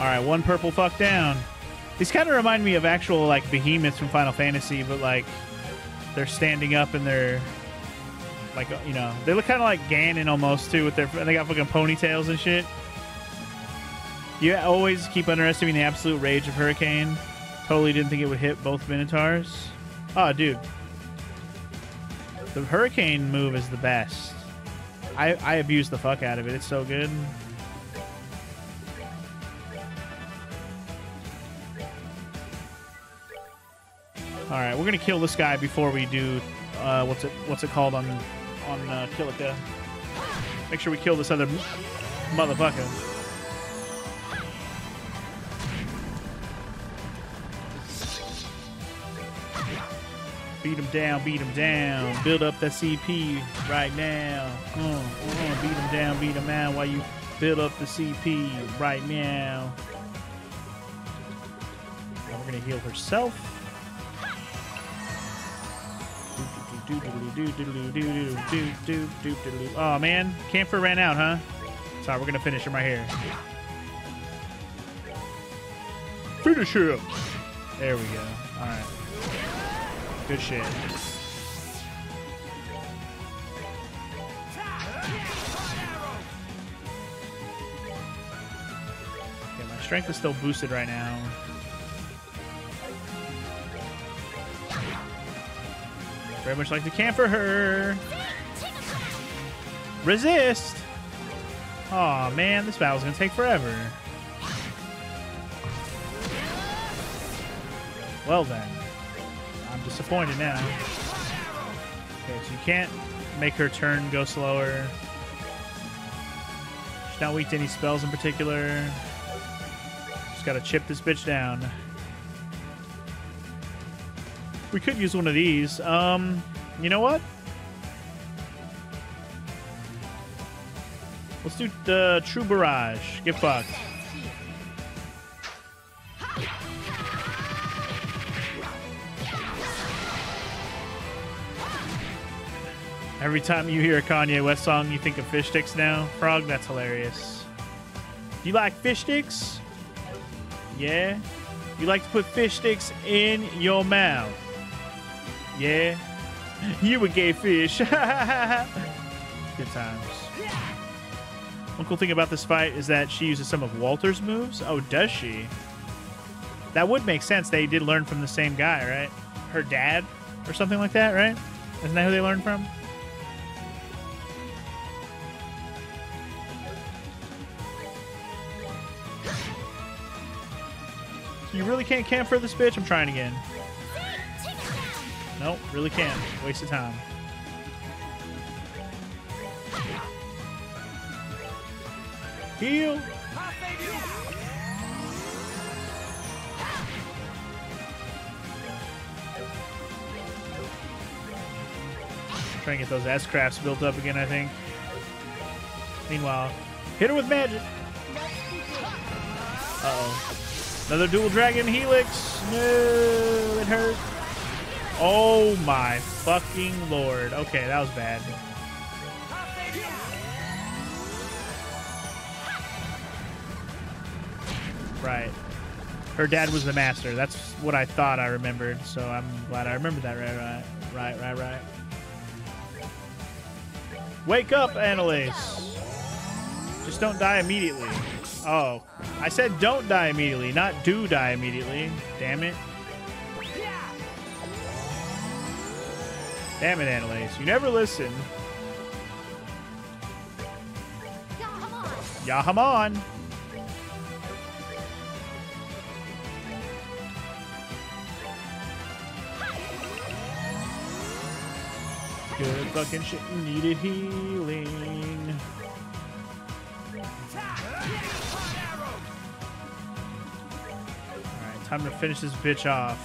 Alright, one purple fuck down. These kind of remind me of actual, like, behemoths from Final Fantasy, but, like, they're standing up and they're, like, uh, you know, they look kind of like Ganon almost, too, with their, and they got fucking ponytails and shit. You always keep underestimating the absolute rage of Hurricane. Totally didn't think it would hit both Minotaurs. Oh, dude. The Hurricane move is the best. I, I abuse the fuck out of it. It's so good. All right, we're gonna kill this guy before we do uh, what's it what's it called on on uh, Kilika. Make sure we kill this other motherfucker. Beat him down, beat him down. Build up that CP right now. Uh, uh, beat him down, beat him down while you build up the CP right now. And we're gonna heal herself. Oh man, Camphor ran out, huh? Sorry, we're gonna finish him right here. Finish him. There we go. All right. Good shit. My strength is still boosted right now. Very much like the camp for her. Resist! oh, man, this battle's gonna take forever. Well then. Disappointed now. Okay, so you can't make her turn go slower. She's not weak to any spells in particular. Just gotta chip this bitch down. We could use one of these. Um, you know what? Let's do the True Barrage. Get fucked. Every time you hear a Kanye West song, you think of fish sticks now? Frog, that's hilarious. Do you like fish sticks? Yeah? You like to put fish sticks in your mouth? Yeah? You a gay fish. Good times. One cool thing about this fight is that she uses some of Walter's moves. Oh, does she? That would make sense. They did learn from the same guy, right? Her dad or something like that, right? Isn't that who they learned from? You really can't camp for this bitch? I'm trying again. Nope, really can't. Waste of time. Heal. Trying to get those S crafts built up again, I think. Meanwhile, hit her with magic. Uh oh. Another dual dragon helix. No, it hurt. Oh my fucking lord. Okay, that was bad. Right. Her dad was the master. That's what I thought I remembered. So I'm glad I remembered that. Right, right, right, right, right. Wake up, Anelace. Just don't die immediately. Oh, I said don't die immediately, not do die immediately. Damn it. Damn it, Anelace. You never listen. Yahamon. Good fucking shit. You needed healing. Time to finish this bitch off.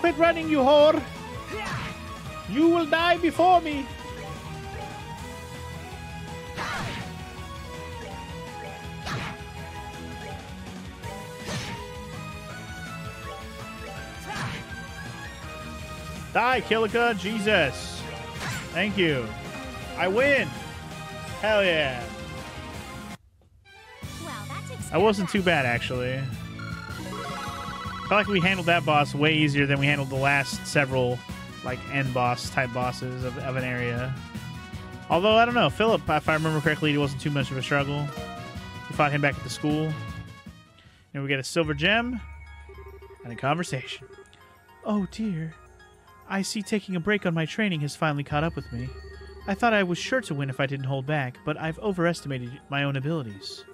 Quit running, you whore! You will die before me! Die, Kilika! Jesus! Thank you. I win! Hell yeah! That wasn't too bad, actually. I feel like we handled that boss way easier than we handled the last several, like, end boss type bosses of, of an area. Although, I don't know. Philip, if I remember correctly, it wasn't too much of a struggle. We fought him back at the school. And we get a silver gem and a conversation. Oh, dear. I see taking a break on my training has finally caught up with me. I thought I was sure to win if I didn't hold back, but I've overestimated my own abilities.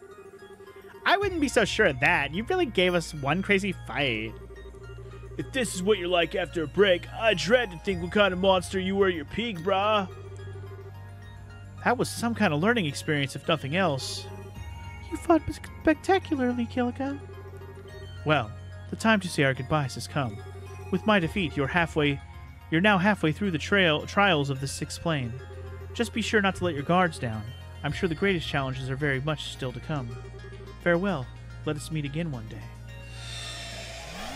I wouldn't be so sure of that. You really gave us one crazy fight. If this is what you're like after a break, I dread to think what kind of monster you were at your peak, brah. That was some kind of learning experience, if nothing else. You fought spectacularly, Kilika. Well, the time to say our goodbyes has come. With my defeat, you're halfway. You're now halfway through the trail trials of the sixth plane. Just be sure not to let your guards down. I'm sure the greatest challenges are very much still to come. Farewell. Let us meet again one day.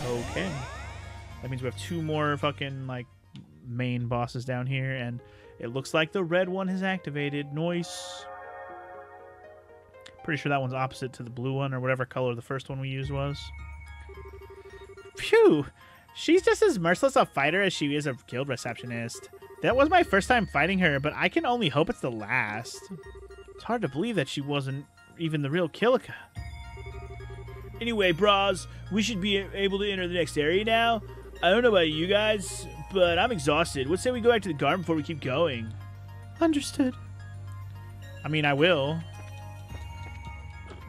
Okay. That means we have two more fucking like main bosses down here, and it looks like the red one has activated. Noise. Pretty sure that one's opposite to the blue one or whatever color the first one we used was. Phew! She's just as merciless a fighter as she is a guild receptionist. That was my first time fighting her, but I can only hope it's the last. It's hard to believe that she wasn't even the real Kilika. Anyway, bras, we should be able to enter the next area now. I don't know about you guys, but I'm exhausted. Let's say we go back to the garden before we keep going. Understood. I mean, I will.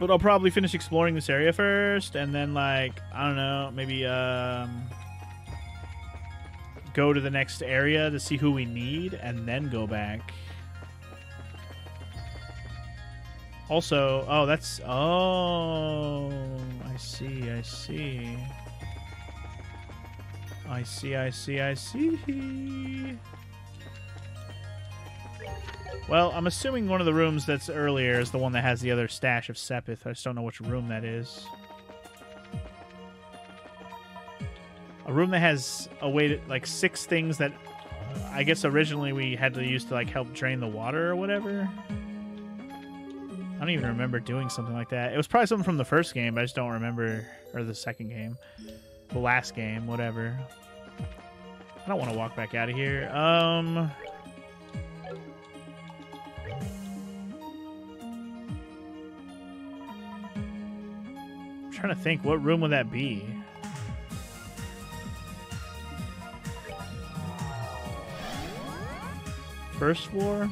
But I'll probably finish exploring this area first, and then like I don't know, maybe um, go to the next area to see who we need, and then go back. Also, oh, that's oh, I see, I see, I see, I see, I see. Well, I'm assuming one of the rooms that's earlier is the one that has the other stash of Sepith. I just don't know which room that is. A room that has a way to, like six things that uh, I guess originally we had to use to like help drain the water or whatever. I don't even remember doing something like that. It was probably something from the first game, I just don't remember, or the second game, the last game, whatever. I don't want to walk back out of here. Um. I'm trying to think, what room would that be? First floor?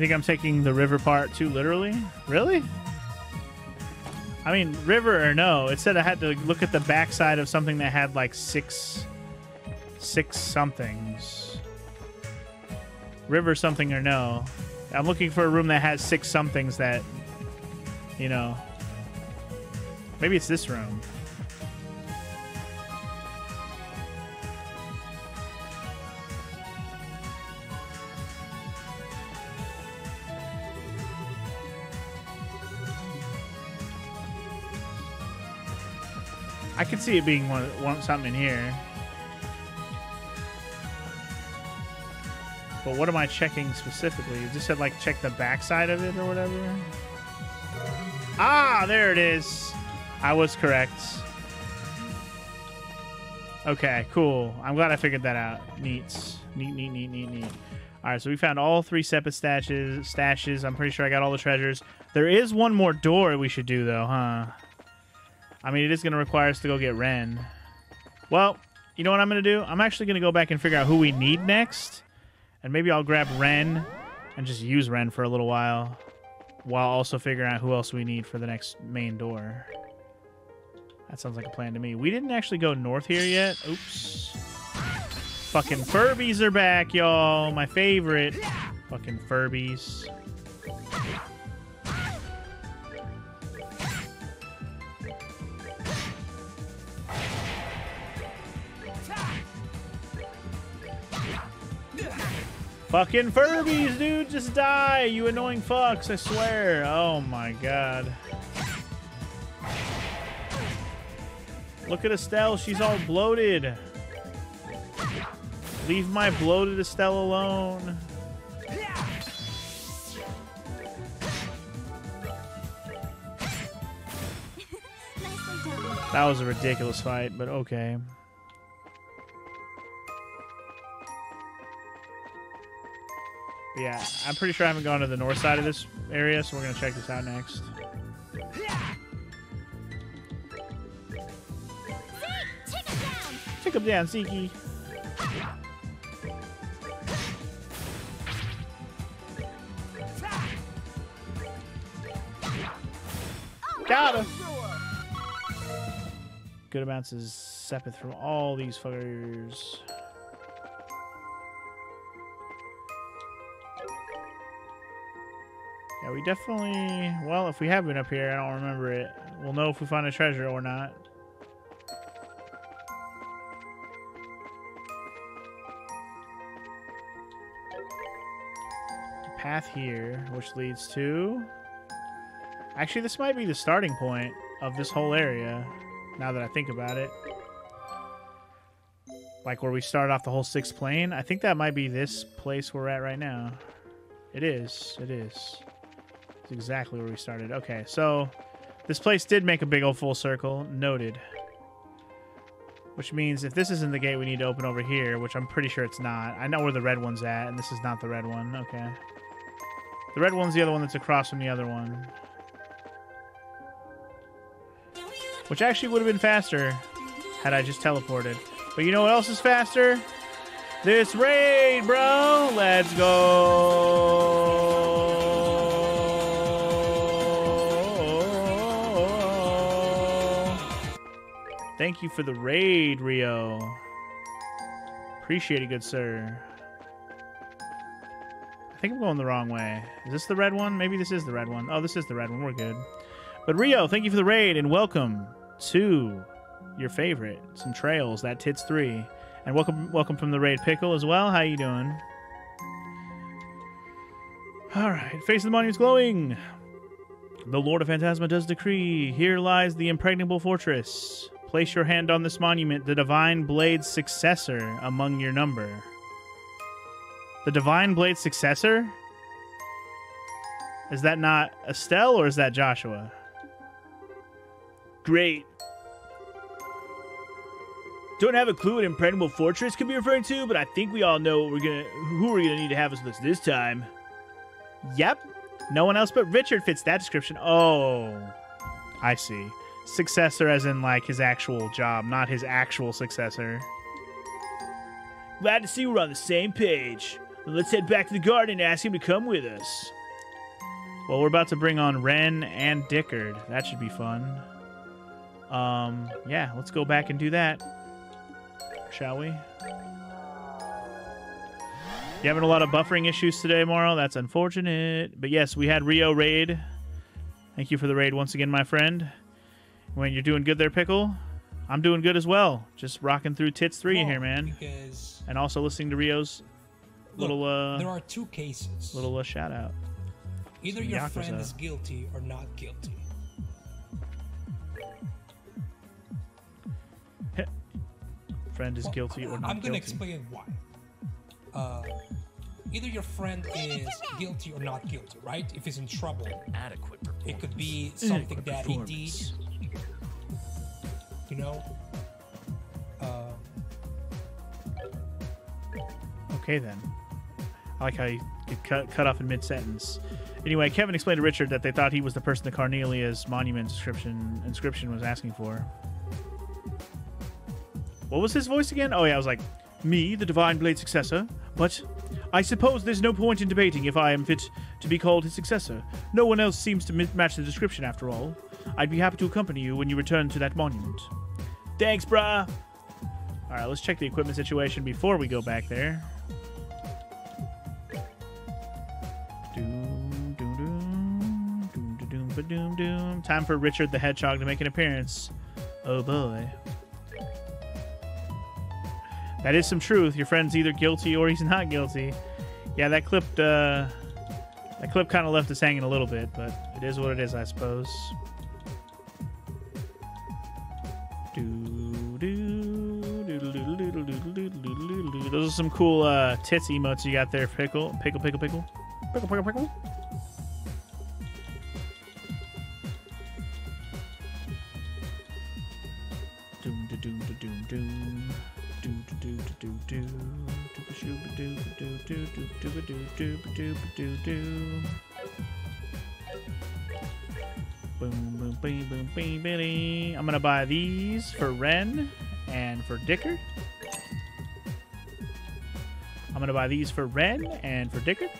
Think I'm taking the river part too literally? Really? I mean, river or no, it said I had to look at the backside of something that had like six, six somethings. River something or no. I'm looking for a room that has six somethings that, you know. Maybe it's this room. I could see it being one, one something in here. But what am I checking specifically? It just said like check the backside of it or whatever. Ah, there it is. I was correct. Okay, cool. I'm glad I figured that out. Neat. Neat, neat, neat, neat, neat. All right, so we found all three separate stashes. Stashes. I'm pretty sure I got all the treasures. There is one more door we should do, though, huh? I mean, it is going to require us to go get Ren. Well, you know what I'm going to do? I'm actually going to go back and figure out who we need next. And maybe I'll grab Ren and just use Ren for a little while. While also figuring out who else we need for the next main door. That sounds like a plan to me. We didn't actually go north here yet. Oops. Fucking Furbies are back, y'all. My favorite. Fucking Furbies. Fucking Furbies, dude, just die, you annoying fucks, I swear. Oh my god. Look at Estelle, she's all bloated. Leave my bloated Estelle alone. That was a ridiculous fight, but okay. Yeah, I'm pretty sure I haven't gone to the north side of this area, so we're gonna check this out next. Take him down, Zeke. Got him. Good amounts of Sepith from all these fuckers. Yeah, we definitely. Well, if we have been up here, I don't remember it. We'll know if we find a treasure or not. Path here, which leads to. Actually, this might be the starting point of this whole area. Now that I think about it, like where we started off the whole sixth plane. I think that might be this place we're at right now. It is. It is. It's exactly where we started. Okay, so This place did make a big old full circle. Noted. Which means if this isn't the gate we need to open over here, which I'm pretty sure it's not. I know where the red one's at, and this is not the red one. Okay. The red one's the other one that's across from the other one. Which actually would have been faster had I just teleported. But you know what else is faster? This raid, bro! Let's go! Thank you for the raid, Rio. Appreciate it, good sir. I think I'm going the wrong way. Is this the red one? Maybe this is the red one. Oh, this is the red one. We're good. But Rio, thank you for the raid and welcome to your favorite, some trails. That tits three, and welcome, welcome from the raid pickle as well. How you doing? All right, face of the monument's glowing. The Lord of Phantasma does decree: Here lies the impregnable fortress. Place your hand on this monument, the Divine Blade's successor among your number. The Divine Blade's successor? Is that not Estelle or is that Joshua? Great. Don't have a clue what impregnable fortress could be referring to, but I think we all know what we're gonna who we're gonna need to have us with us this time. Yep. No one else but Richard fits that description. Oh. I see. Successor as in like his actual job, not his actual successor. Glad to see we're on the same page. Let's head back to the garden and ask him to come with us. Well, we're about to bring on Ren and Dickard. That should be fun. Um, yeah, let's go back and do that. Shall we? You having a lot of buffering issues today, Morrow? That's unfortunate. But yes, we had Rio raid. Thank you for the raid once again, my friend. When you're doing good there, Pickle, I'm doing good as well. Just rocking through Tits 3 Wrong, here, man. Because And also listening to Rio's look, little, uh, there are two cases. little uh, shout out. Either some your Yakuza. friend is guilty or not guilty. Friend is Well, guilty or not I'm gonna guilty. explain why. Uh, either your friend is guilty or not guilty, right? If he's in trouble, Adequate it could be something that he did, performance. You know. Uh, Okay then. I like how you get cut, cut off in mid sentence. Anyway, Kevin explained to Richard that they thought he was the person the Carnelia's monument inscription inscription was asking for. What was his voice again? Oh yeah, I was like, me, the Divine Blade successor. But I suppose there's no point in debating if I am fit to be called his successor. No one else seems to match the description after all. I'd be happy to accompany you when you return to that monument. Thanks, brah. All right, let's check the equipment situation before we go back there. Doom, doom, doom, doom, doom, doom, doom. Time for Richard the Hedgehog to make an appearance. Oh boy. That is some truth. Your friend's either guilty or he's not guilty. Yeah, that clip, uh, that clip kind of left us hanging a little bit, but it is what it is, I suppose. Those are some cool uh, tits emotes you got there, pickle, pickle, pickle, pickle, pickle, pickle, pickle. Doom, doom, doom, doom. I'm gonna buy these for Ren and for Dickard. I'm gonna buy these for Ren and for Dickard.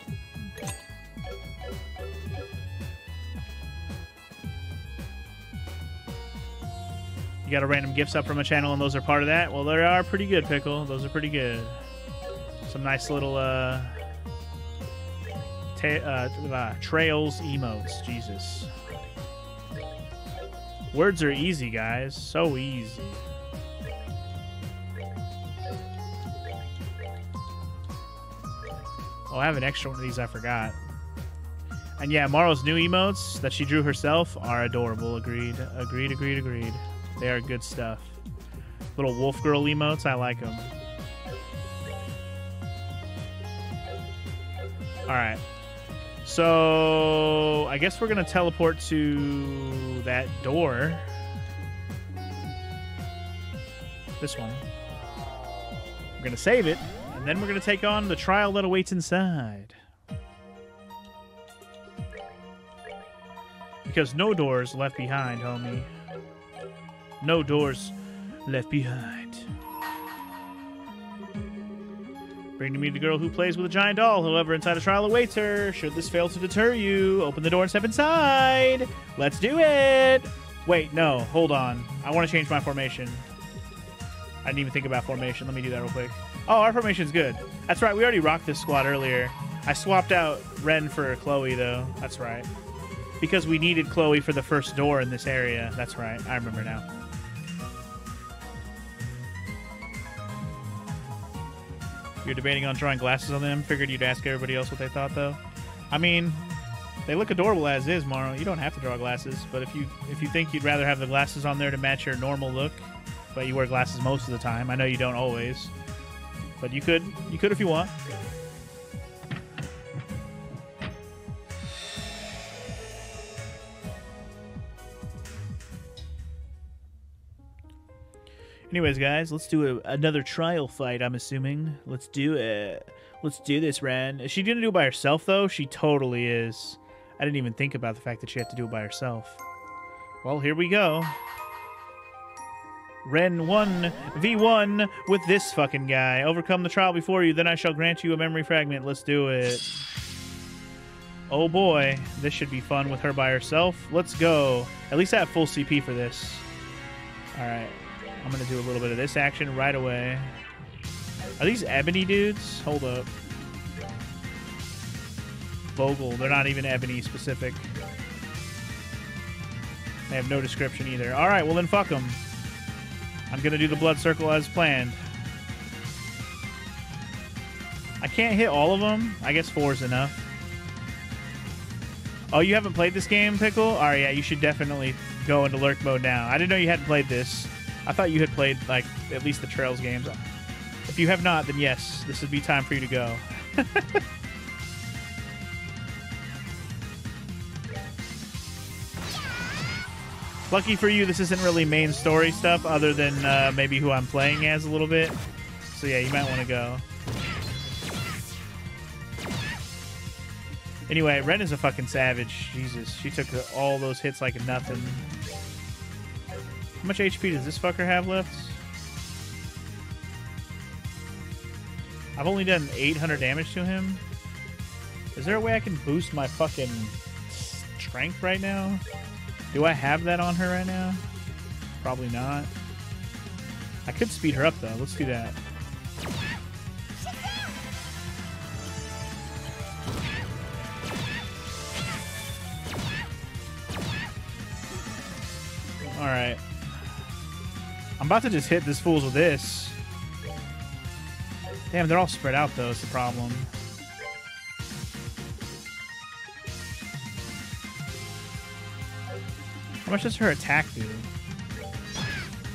You got a random gifts up from a channel, and those are part of that. Well, they are pretty good, pickle. Those are pretty good. Some nice little uh, uh, uh, trails emotes. Jesus. Words are easy, guys. So easy. Oh, I have an extra one of these I forgot. And yeah, Morrow's new emotes that she drew herself are adorable. Agreed. Agreed, agreed, agreed. They are good stuff. Little wolf girl emotes, I like them. All right. So I guess we're gonna teleport to that door. This one. We're gonna save it, and then we're gonna take on the trial that awaits inside. Because no doors left behind, homie. No doors left behind. Bring to me the girl who plays with a giant doll. However, inside a trial awaits her. Should this fail to deter you, open the door and step inside. Let's do it. Wait, no, hold on. I want to change my formation. I didn't even think about formation. Let me do that real quick. Oh, our formation's good. That's right. We already rocked this squad earlier. I swapped out Ren for Chloe, though. That's right. Because we needed Chloe for the first door in this area. That's right. I remember now. You're debating on drawing glasses on them. Figured you'd ask everybody else what they thought, though. I mean, they look adorable as is, Maro. You don't have to draw glasses, but if you if you think you'd rather have the glasses on there to match your normal look, but you wear glasses most of the time. I know you don't always, but you could you could if you want. Anyways, guys, let's do a, another trial fight. I'm assuming. Let's do it. Let's do this, Ren. Is she gonna do it by herself though? She totally is. I didn't even think about the fact that she had to do it by herself. Well, here we go. Ren 1 V1 with this fucking guy. Overcome the trial before you, then I shall grant you a memory fragment. Let's do it. Oh boy, this should be fun with her by herself. Let's go. At least I have full CP for this. Alright. I'm gonna do a little bit of this action right away. Are these ebony dudes? Hold up. Vogel. They're not even ebony specific. They have no description either. Alright, well then fuck them. I'm gonna do the blood circle as planned. I can't hit all of them. I guess four is enough. Oh, you haven't played this game, Pickle? Right, yeah, you should definitely go into lurk mode now. I didn't know you hadn't played this. I thought you had played like at least the Trails games. If you have not, then yes, this would be time for you to go. Lucky for you, this isn't really main story stuff, other than uh, maybe who I'm playing as a little bit. So yeah, you might want to go. Anyway, Ren is a fucking savage. Jesus, she took all those hits like nothing. How much HP does this fucker have left? I've only done 800 damage to him. Is there a way I can boost my fucking strength right now? Do I have that on her right now? Probably not. I could speed her up though. Let's do that. Alright. I'm about to just hit this fools with this. Damn, they're all spread out though, it's the problem. How much does her attack do?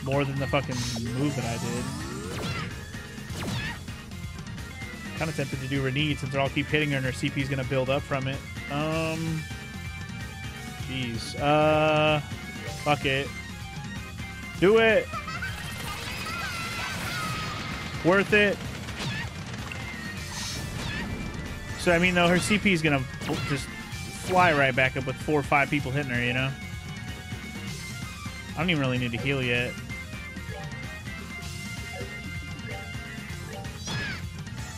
More than the fucking move that I did. Kind of tempted to do Renede since they all keep hitting her and her CP is going to build up from it. Um. Jeez. Uh. Fuck it. Do it. Worth it. So, I mean, though, her CP is to just fly right back up with four or five people hitting her, you know? I don't even really need to heal yet.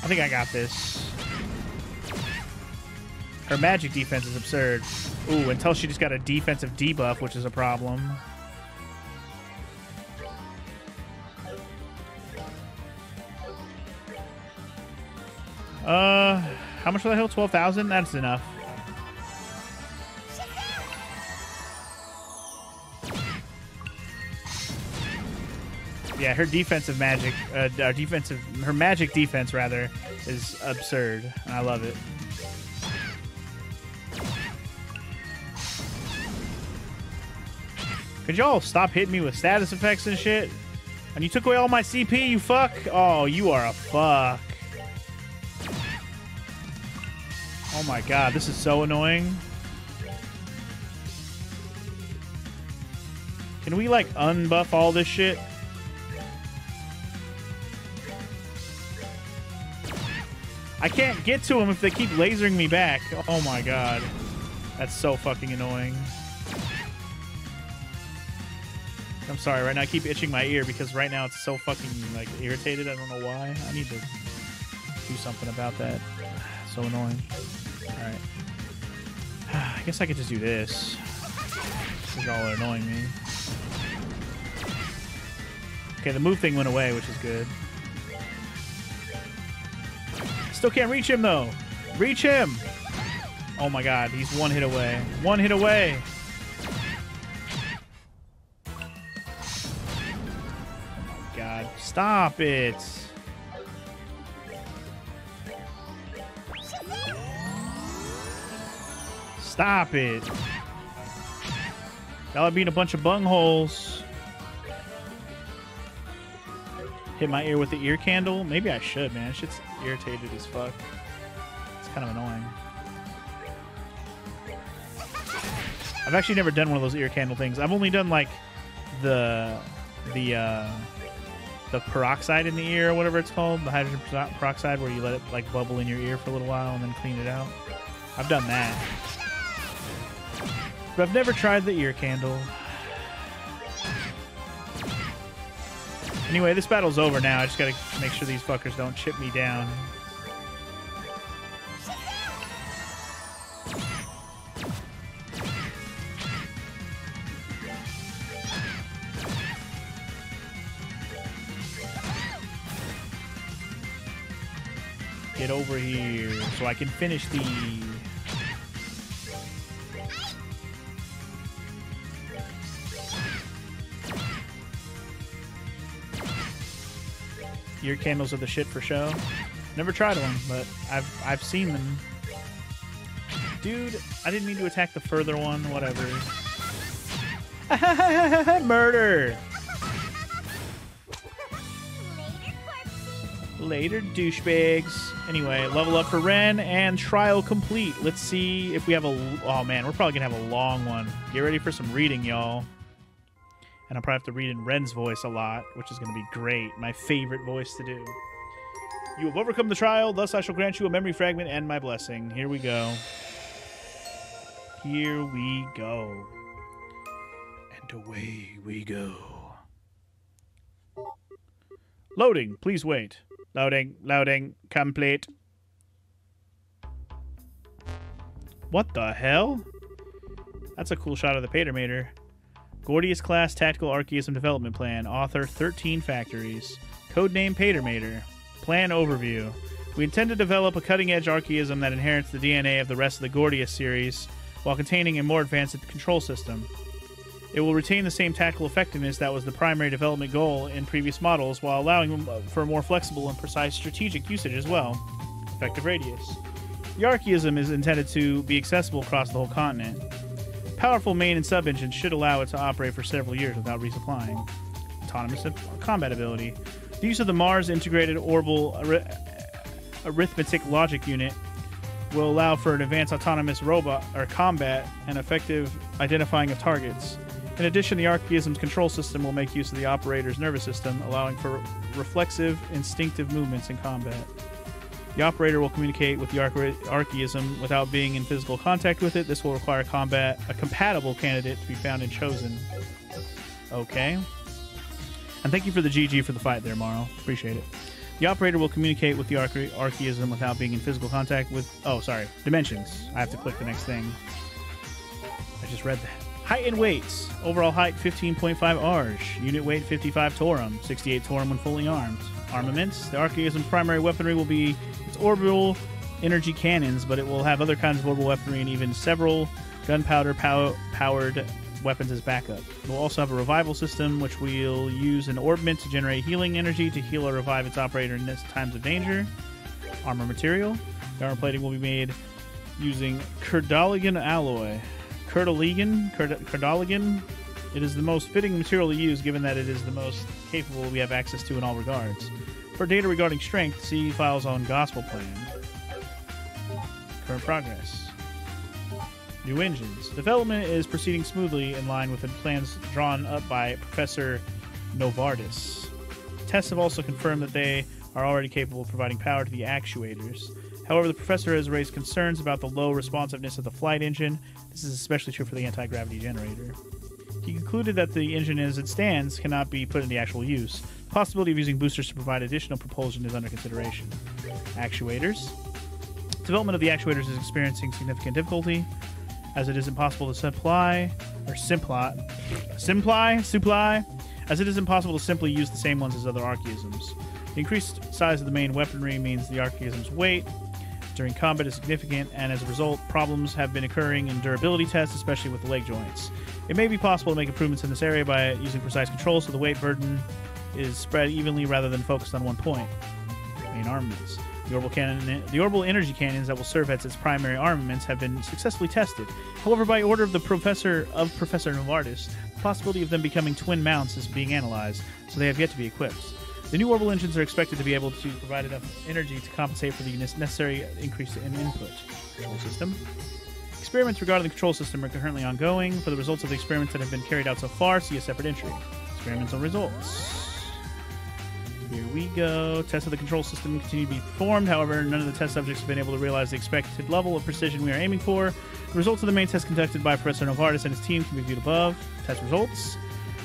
I think I got this. Her magic defense is absurd. Ooh, until she just got a defensive debuff, which is a problem. Uh, how much will I heal? 12,000? That's enough. Yeah, her defensive magic, uh, uh, defensive, her magic defense rather, is absurd, and I love it. Could y'all stop hitting me with status effects and shit? And you took away all my CP, you fuck? Oh, you are a fuck. Oh my god, this is so annoying. Can we like unbuff all this shit? I can't get to them if they keep lasering me back. Oh my god. That's so fucking annoying. I'm sorry, right now I keep itching my ear because right now it's so fucking like irritated. I don't know why. I need to do something about that. So annoying. Alright. I guess I could just do this. This is all annoying me. Okay, the move thing went away, which is good. Still can't reach him though. Reach him! Oh my god, he's one hit away. One hit away! God, stop it! Stop it! Y'all are being a bunch of bungholes. Hit my ear with the ear candle? Maybe I should, man. Shit's irritated as fuck. It's kind of annoying. I've actually never done one of those ear candle things. I've only done like the the uh, the peroxide in the ear or whatever it's called, the hydrogen peroxide, where you let it like bubble in your ear for a little while and then clean it out. I've done that, but I've never tried the ear candle. Anyway, this battle's over now. I just gotta make sure these fuckers don't chip me down. Get over here so I can finish the. Ear candles are the shit for show. Never tried one, but I've I've seen them. Dude, I didn't mean to attack the further one. Whatever. Murder. Later, Later, douchebags. Anyway, level up for Ren and trial complete. Let's see if we have a. Oh man, we're probably gonna have a long one. Get ready for some reading, y'all. And I'll probably have to read in Ren's voice a lot, which is gonna be great. My favorite voice to do. You have overcome the trial, thus I shall grant you a memory fragment and my blessing. Here we go. Here we go. And away we go. Loading, please wait. Loading, loading, complete. What the hell? That's a cool shot of the Patermater. Gordias class tactical archaeism development plan. Author 13 factories. Codename Patermater. Plan overview. We intend to develop a cutting edge archaeism that inherits the DNA of the rest of the Gordias series while containing a more advanced control system. It will retain the same tactical effectiveness that was the primary development goal in previous models while allowing for more flexible and precise strategic usage as well. Effective radius. The Archaeism is intended to be accessible across the whole continent. Powerful main and sub engines should allow it to operate for several years without resupplying. Autonomous combat ability. The use of the Mars Integrated Orbital Arithmetic Logic Unit will allow for an advanced autonomous robot or combat and effective identifying of targets. In addition, the Archaeism's control system will make use of the operator's nervous system, allowing for reflexive, instinctive movements in combat. The operator will communicate with the Arche- Archaeism without being in physical contact with it. This will require combat a compatible candidate to be found and chosen. Okay. And thank you for the GG for the fight there, Marl. Appreciate it. The operator will communicate with the Arche- Archaeism without being in physical contact with. Oh, sorry. Dimensions. I have to click the next thing. I just read that. Height and weights. Overall height 15.5 Arj. Unit weight 55 Torum. 68 Torum when fully armed. Armaments. The Archaeism's primary weaponry will be orbital energy cannons, but it will have other kinds of orbital weaponry and even several gunpowder pow- powered weapons as backup. It will also have a revival system, which we'll use an orbment to generate healing energy to heal or revive its operator in times of danger. Armor material. The armor plating will be made using Kerdaligan alloy. Kerdaligan? Kerd- Kerdaligan? It is the most fitting material to use given that it is the most capable we have access to in all regards. For data regarding strength, see files on Gospel Plan. Current progress. New engines. Development is proceeding smoothly in line with the plans drawn up by Professor Novartis. Tests have also confirmed that they are already capable of providing power to the actuators. However, the professor has raised concerns about the low responsiveness of the flight engine. This is especially true for the anti gravity generator. He concluded that the engine as it stands cannot be put into actual use. Possibility of using boosters to provide additional propulsion is under consideration. Actuators. Development of the actuators is experiencing significant difficulty, as it is impossible to supply or simply simply supply, as it is impossible to simply use the same ones as other archaisms. The increased size of the main weaponry means the archaism's weight during combat is significant, and as a result, problems have been occurring in durability tests, especially with the leg joints. It may be possible to make improvements in this area by using precise controls so the weight burden is spread evenly rather than focused on one point. Main armaments. The orbital cannon, the orbital energy cannons that will serve as its primary armaments have been successfully tested. However, by order of the professor of Professor Novartis, the possibility of them becoming twin mounts is being analyzed, so they have yet to be equipped. The new orbital engines are expected to be able to provide enough energy to compensate for the necessary increase in input. Control system. Experiments regarding the control system are currently ongoing. For the results of the experiments that have been carried out so far, see a separate entry. Experiments on results. Here we go. Tests of the control system continue to be performed. However, none of the test subjects have been able to realize the expected level of precision we are aiming for. The results of the main test conducted by Professor Novartis and his team can be viewed above. Test results.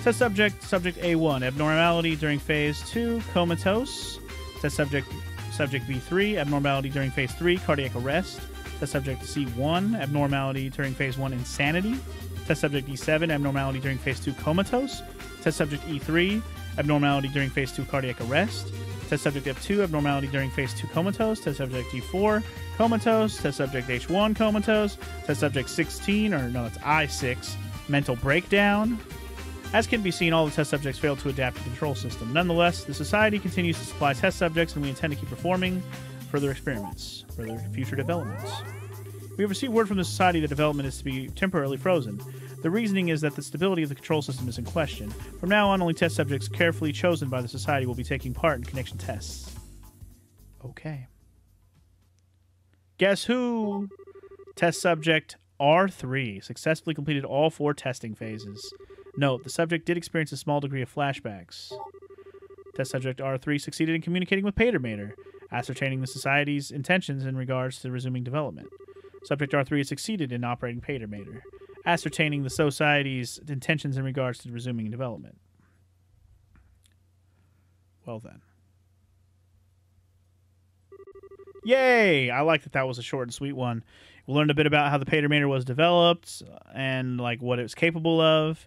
Test subject, subject A1, abnormality during phase 2, comatose. Test subject, subject B3, abnormality during phase 3, cardiac arrest. Test subject C1, abnormality during phase 1, insanity. Test subject E7, abnormality during phase 2, comatose. Test subject E3, abnormality during phase 2, cardiac arrest. Test subject F2, abnormality during phase 2, comatose. Test subject E4, comatose. Test subject H1, comatose. Test subject 16, or no, it's I6, mental breakdown. As can be seen, all the test subjects failed to adapt to the control system. Nonetheless, the Society continues to supply test subjects, and we intend to keep performing further experiments, further future developments. We have received word from the Society that development is to be temporarily frozen. The reasoning is that the stability of the control system is in question. From now on, only test subjects carefully chosen by the Society will be taking part in connection tests. Okay. Guess who? Test subject R3 successfully completed all four testing phases. Note, the subject did experience a small degree of flashbacks. Test subject R3 succeeded in communicating with Patermater, ascertaining the Society's intentions in regards to resuming development. Subject R3 has succeeded in operating Patermater, ascertaining the Society's intentions in regards to resuming development. Well then. Yay! I like that that was a short and sweet one. We learned a bit about how the Patermater was developed and like what it was capable of.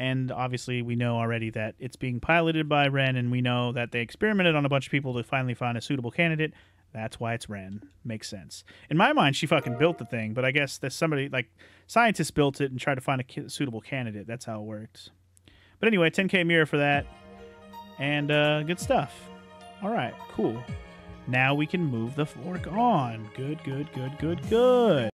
And obviously, we know already that it's being piloted by Ren, and we know that they experimented on a bunch of people to finally find a suitable candidate. That's why it's Ren. Makes sense. In my mind, she fucking built the thing, but I guess that somebody like scientists built it and tried to find a suitable candidate. That's how it works. But anyway, 10k mira for that, and uh, good stuff. All right, cool. Now we can move the fork on. Good, good, good, good, good.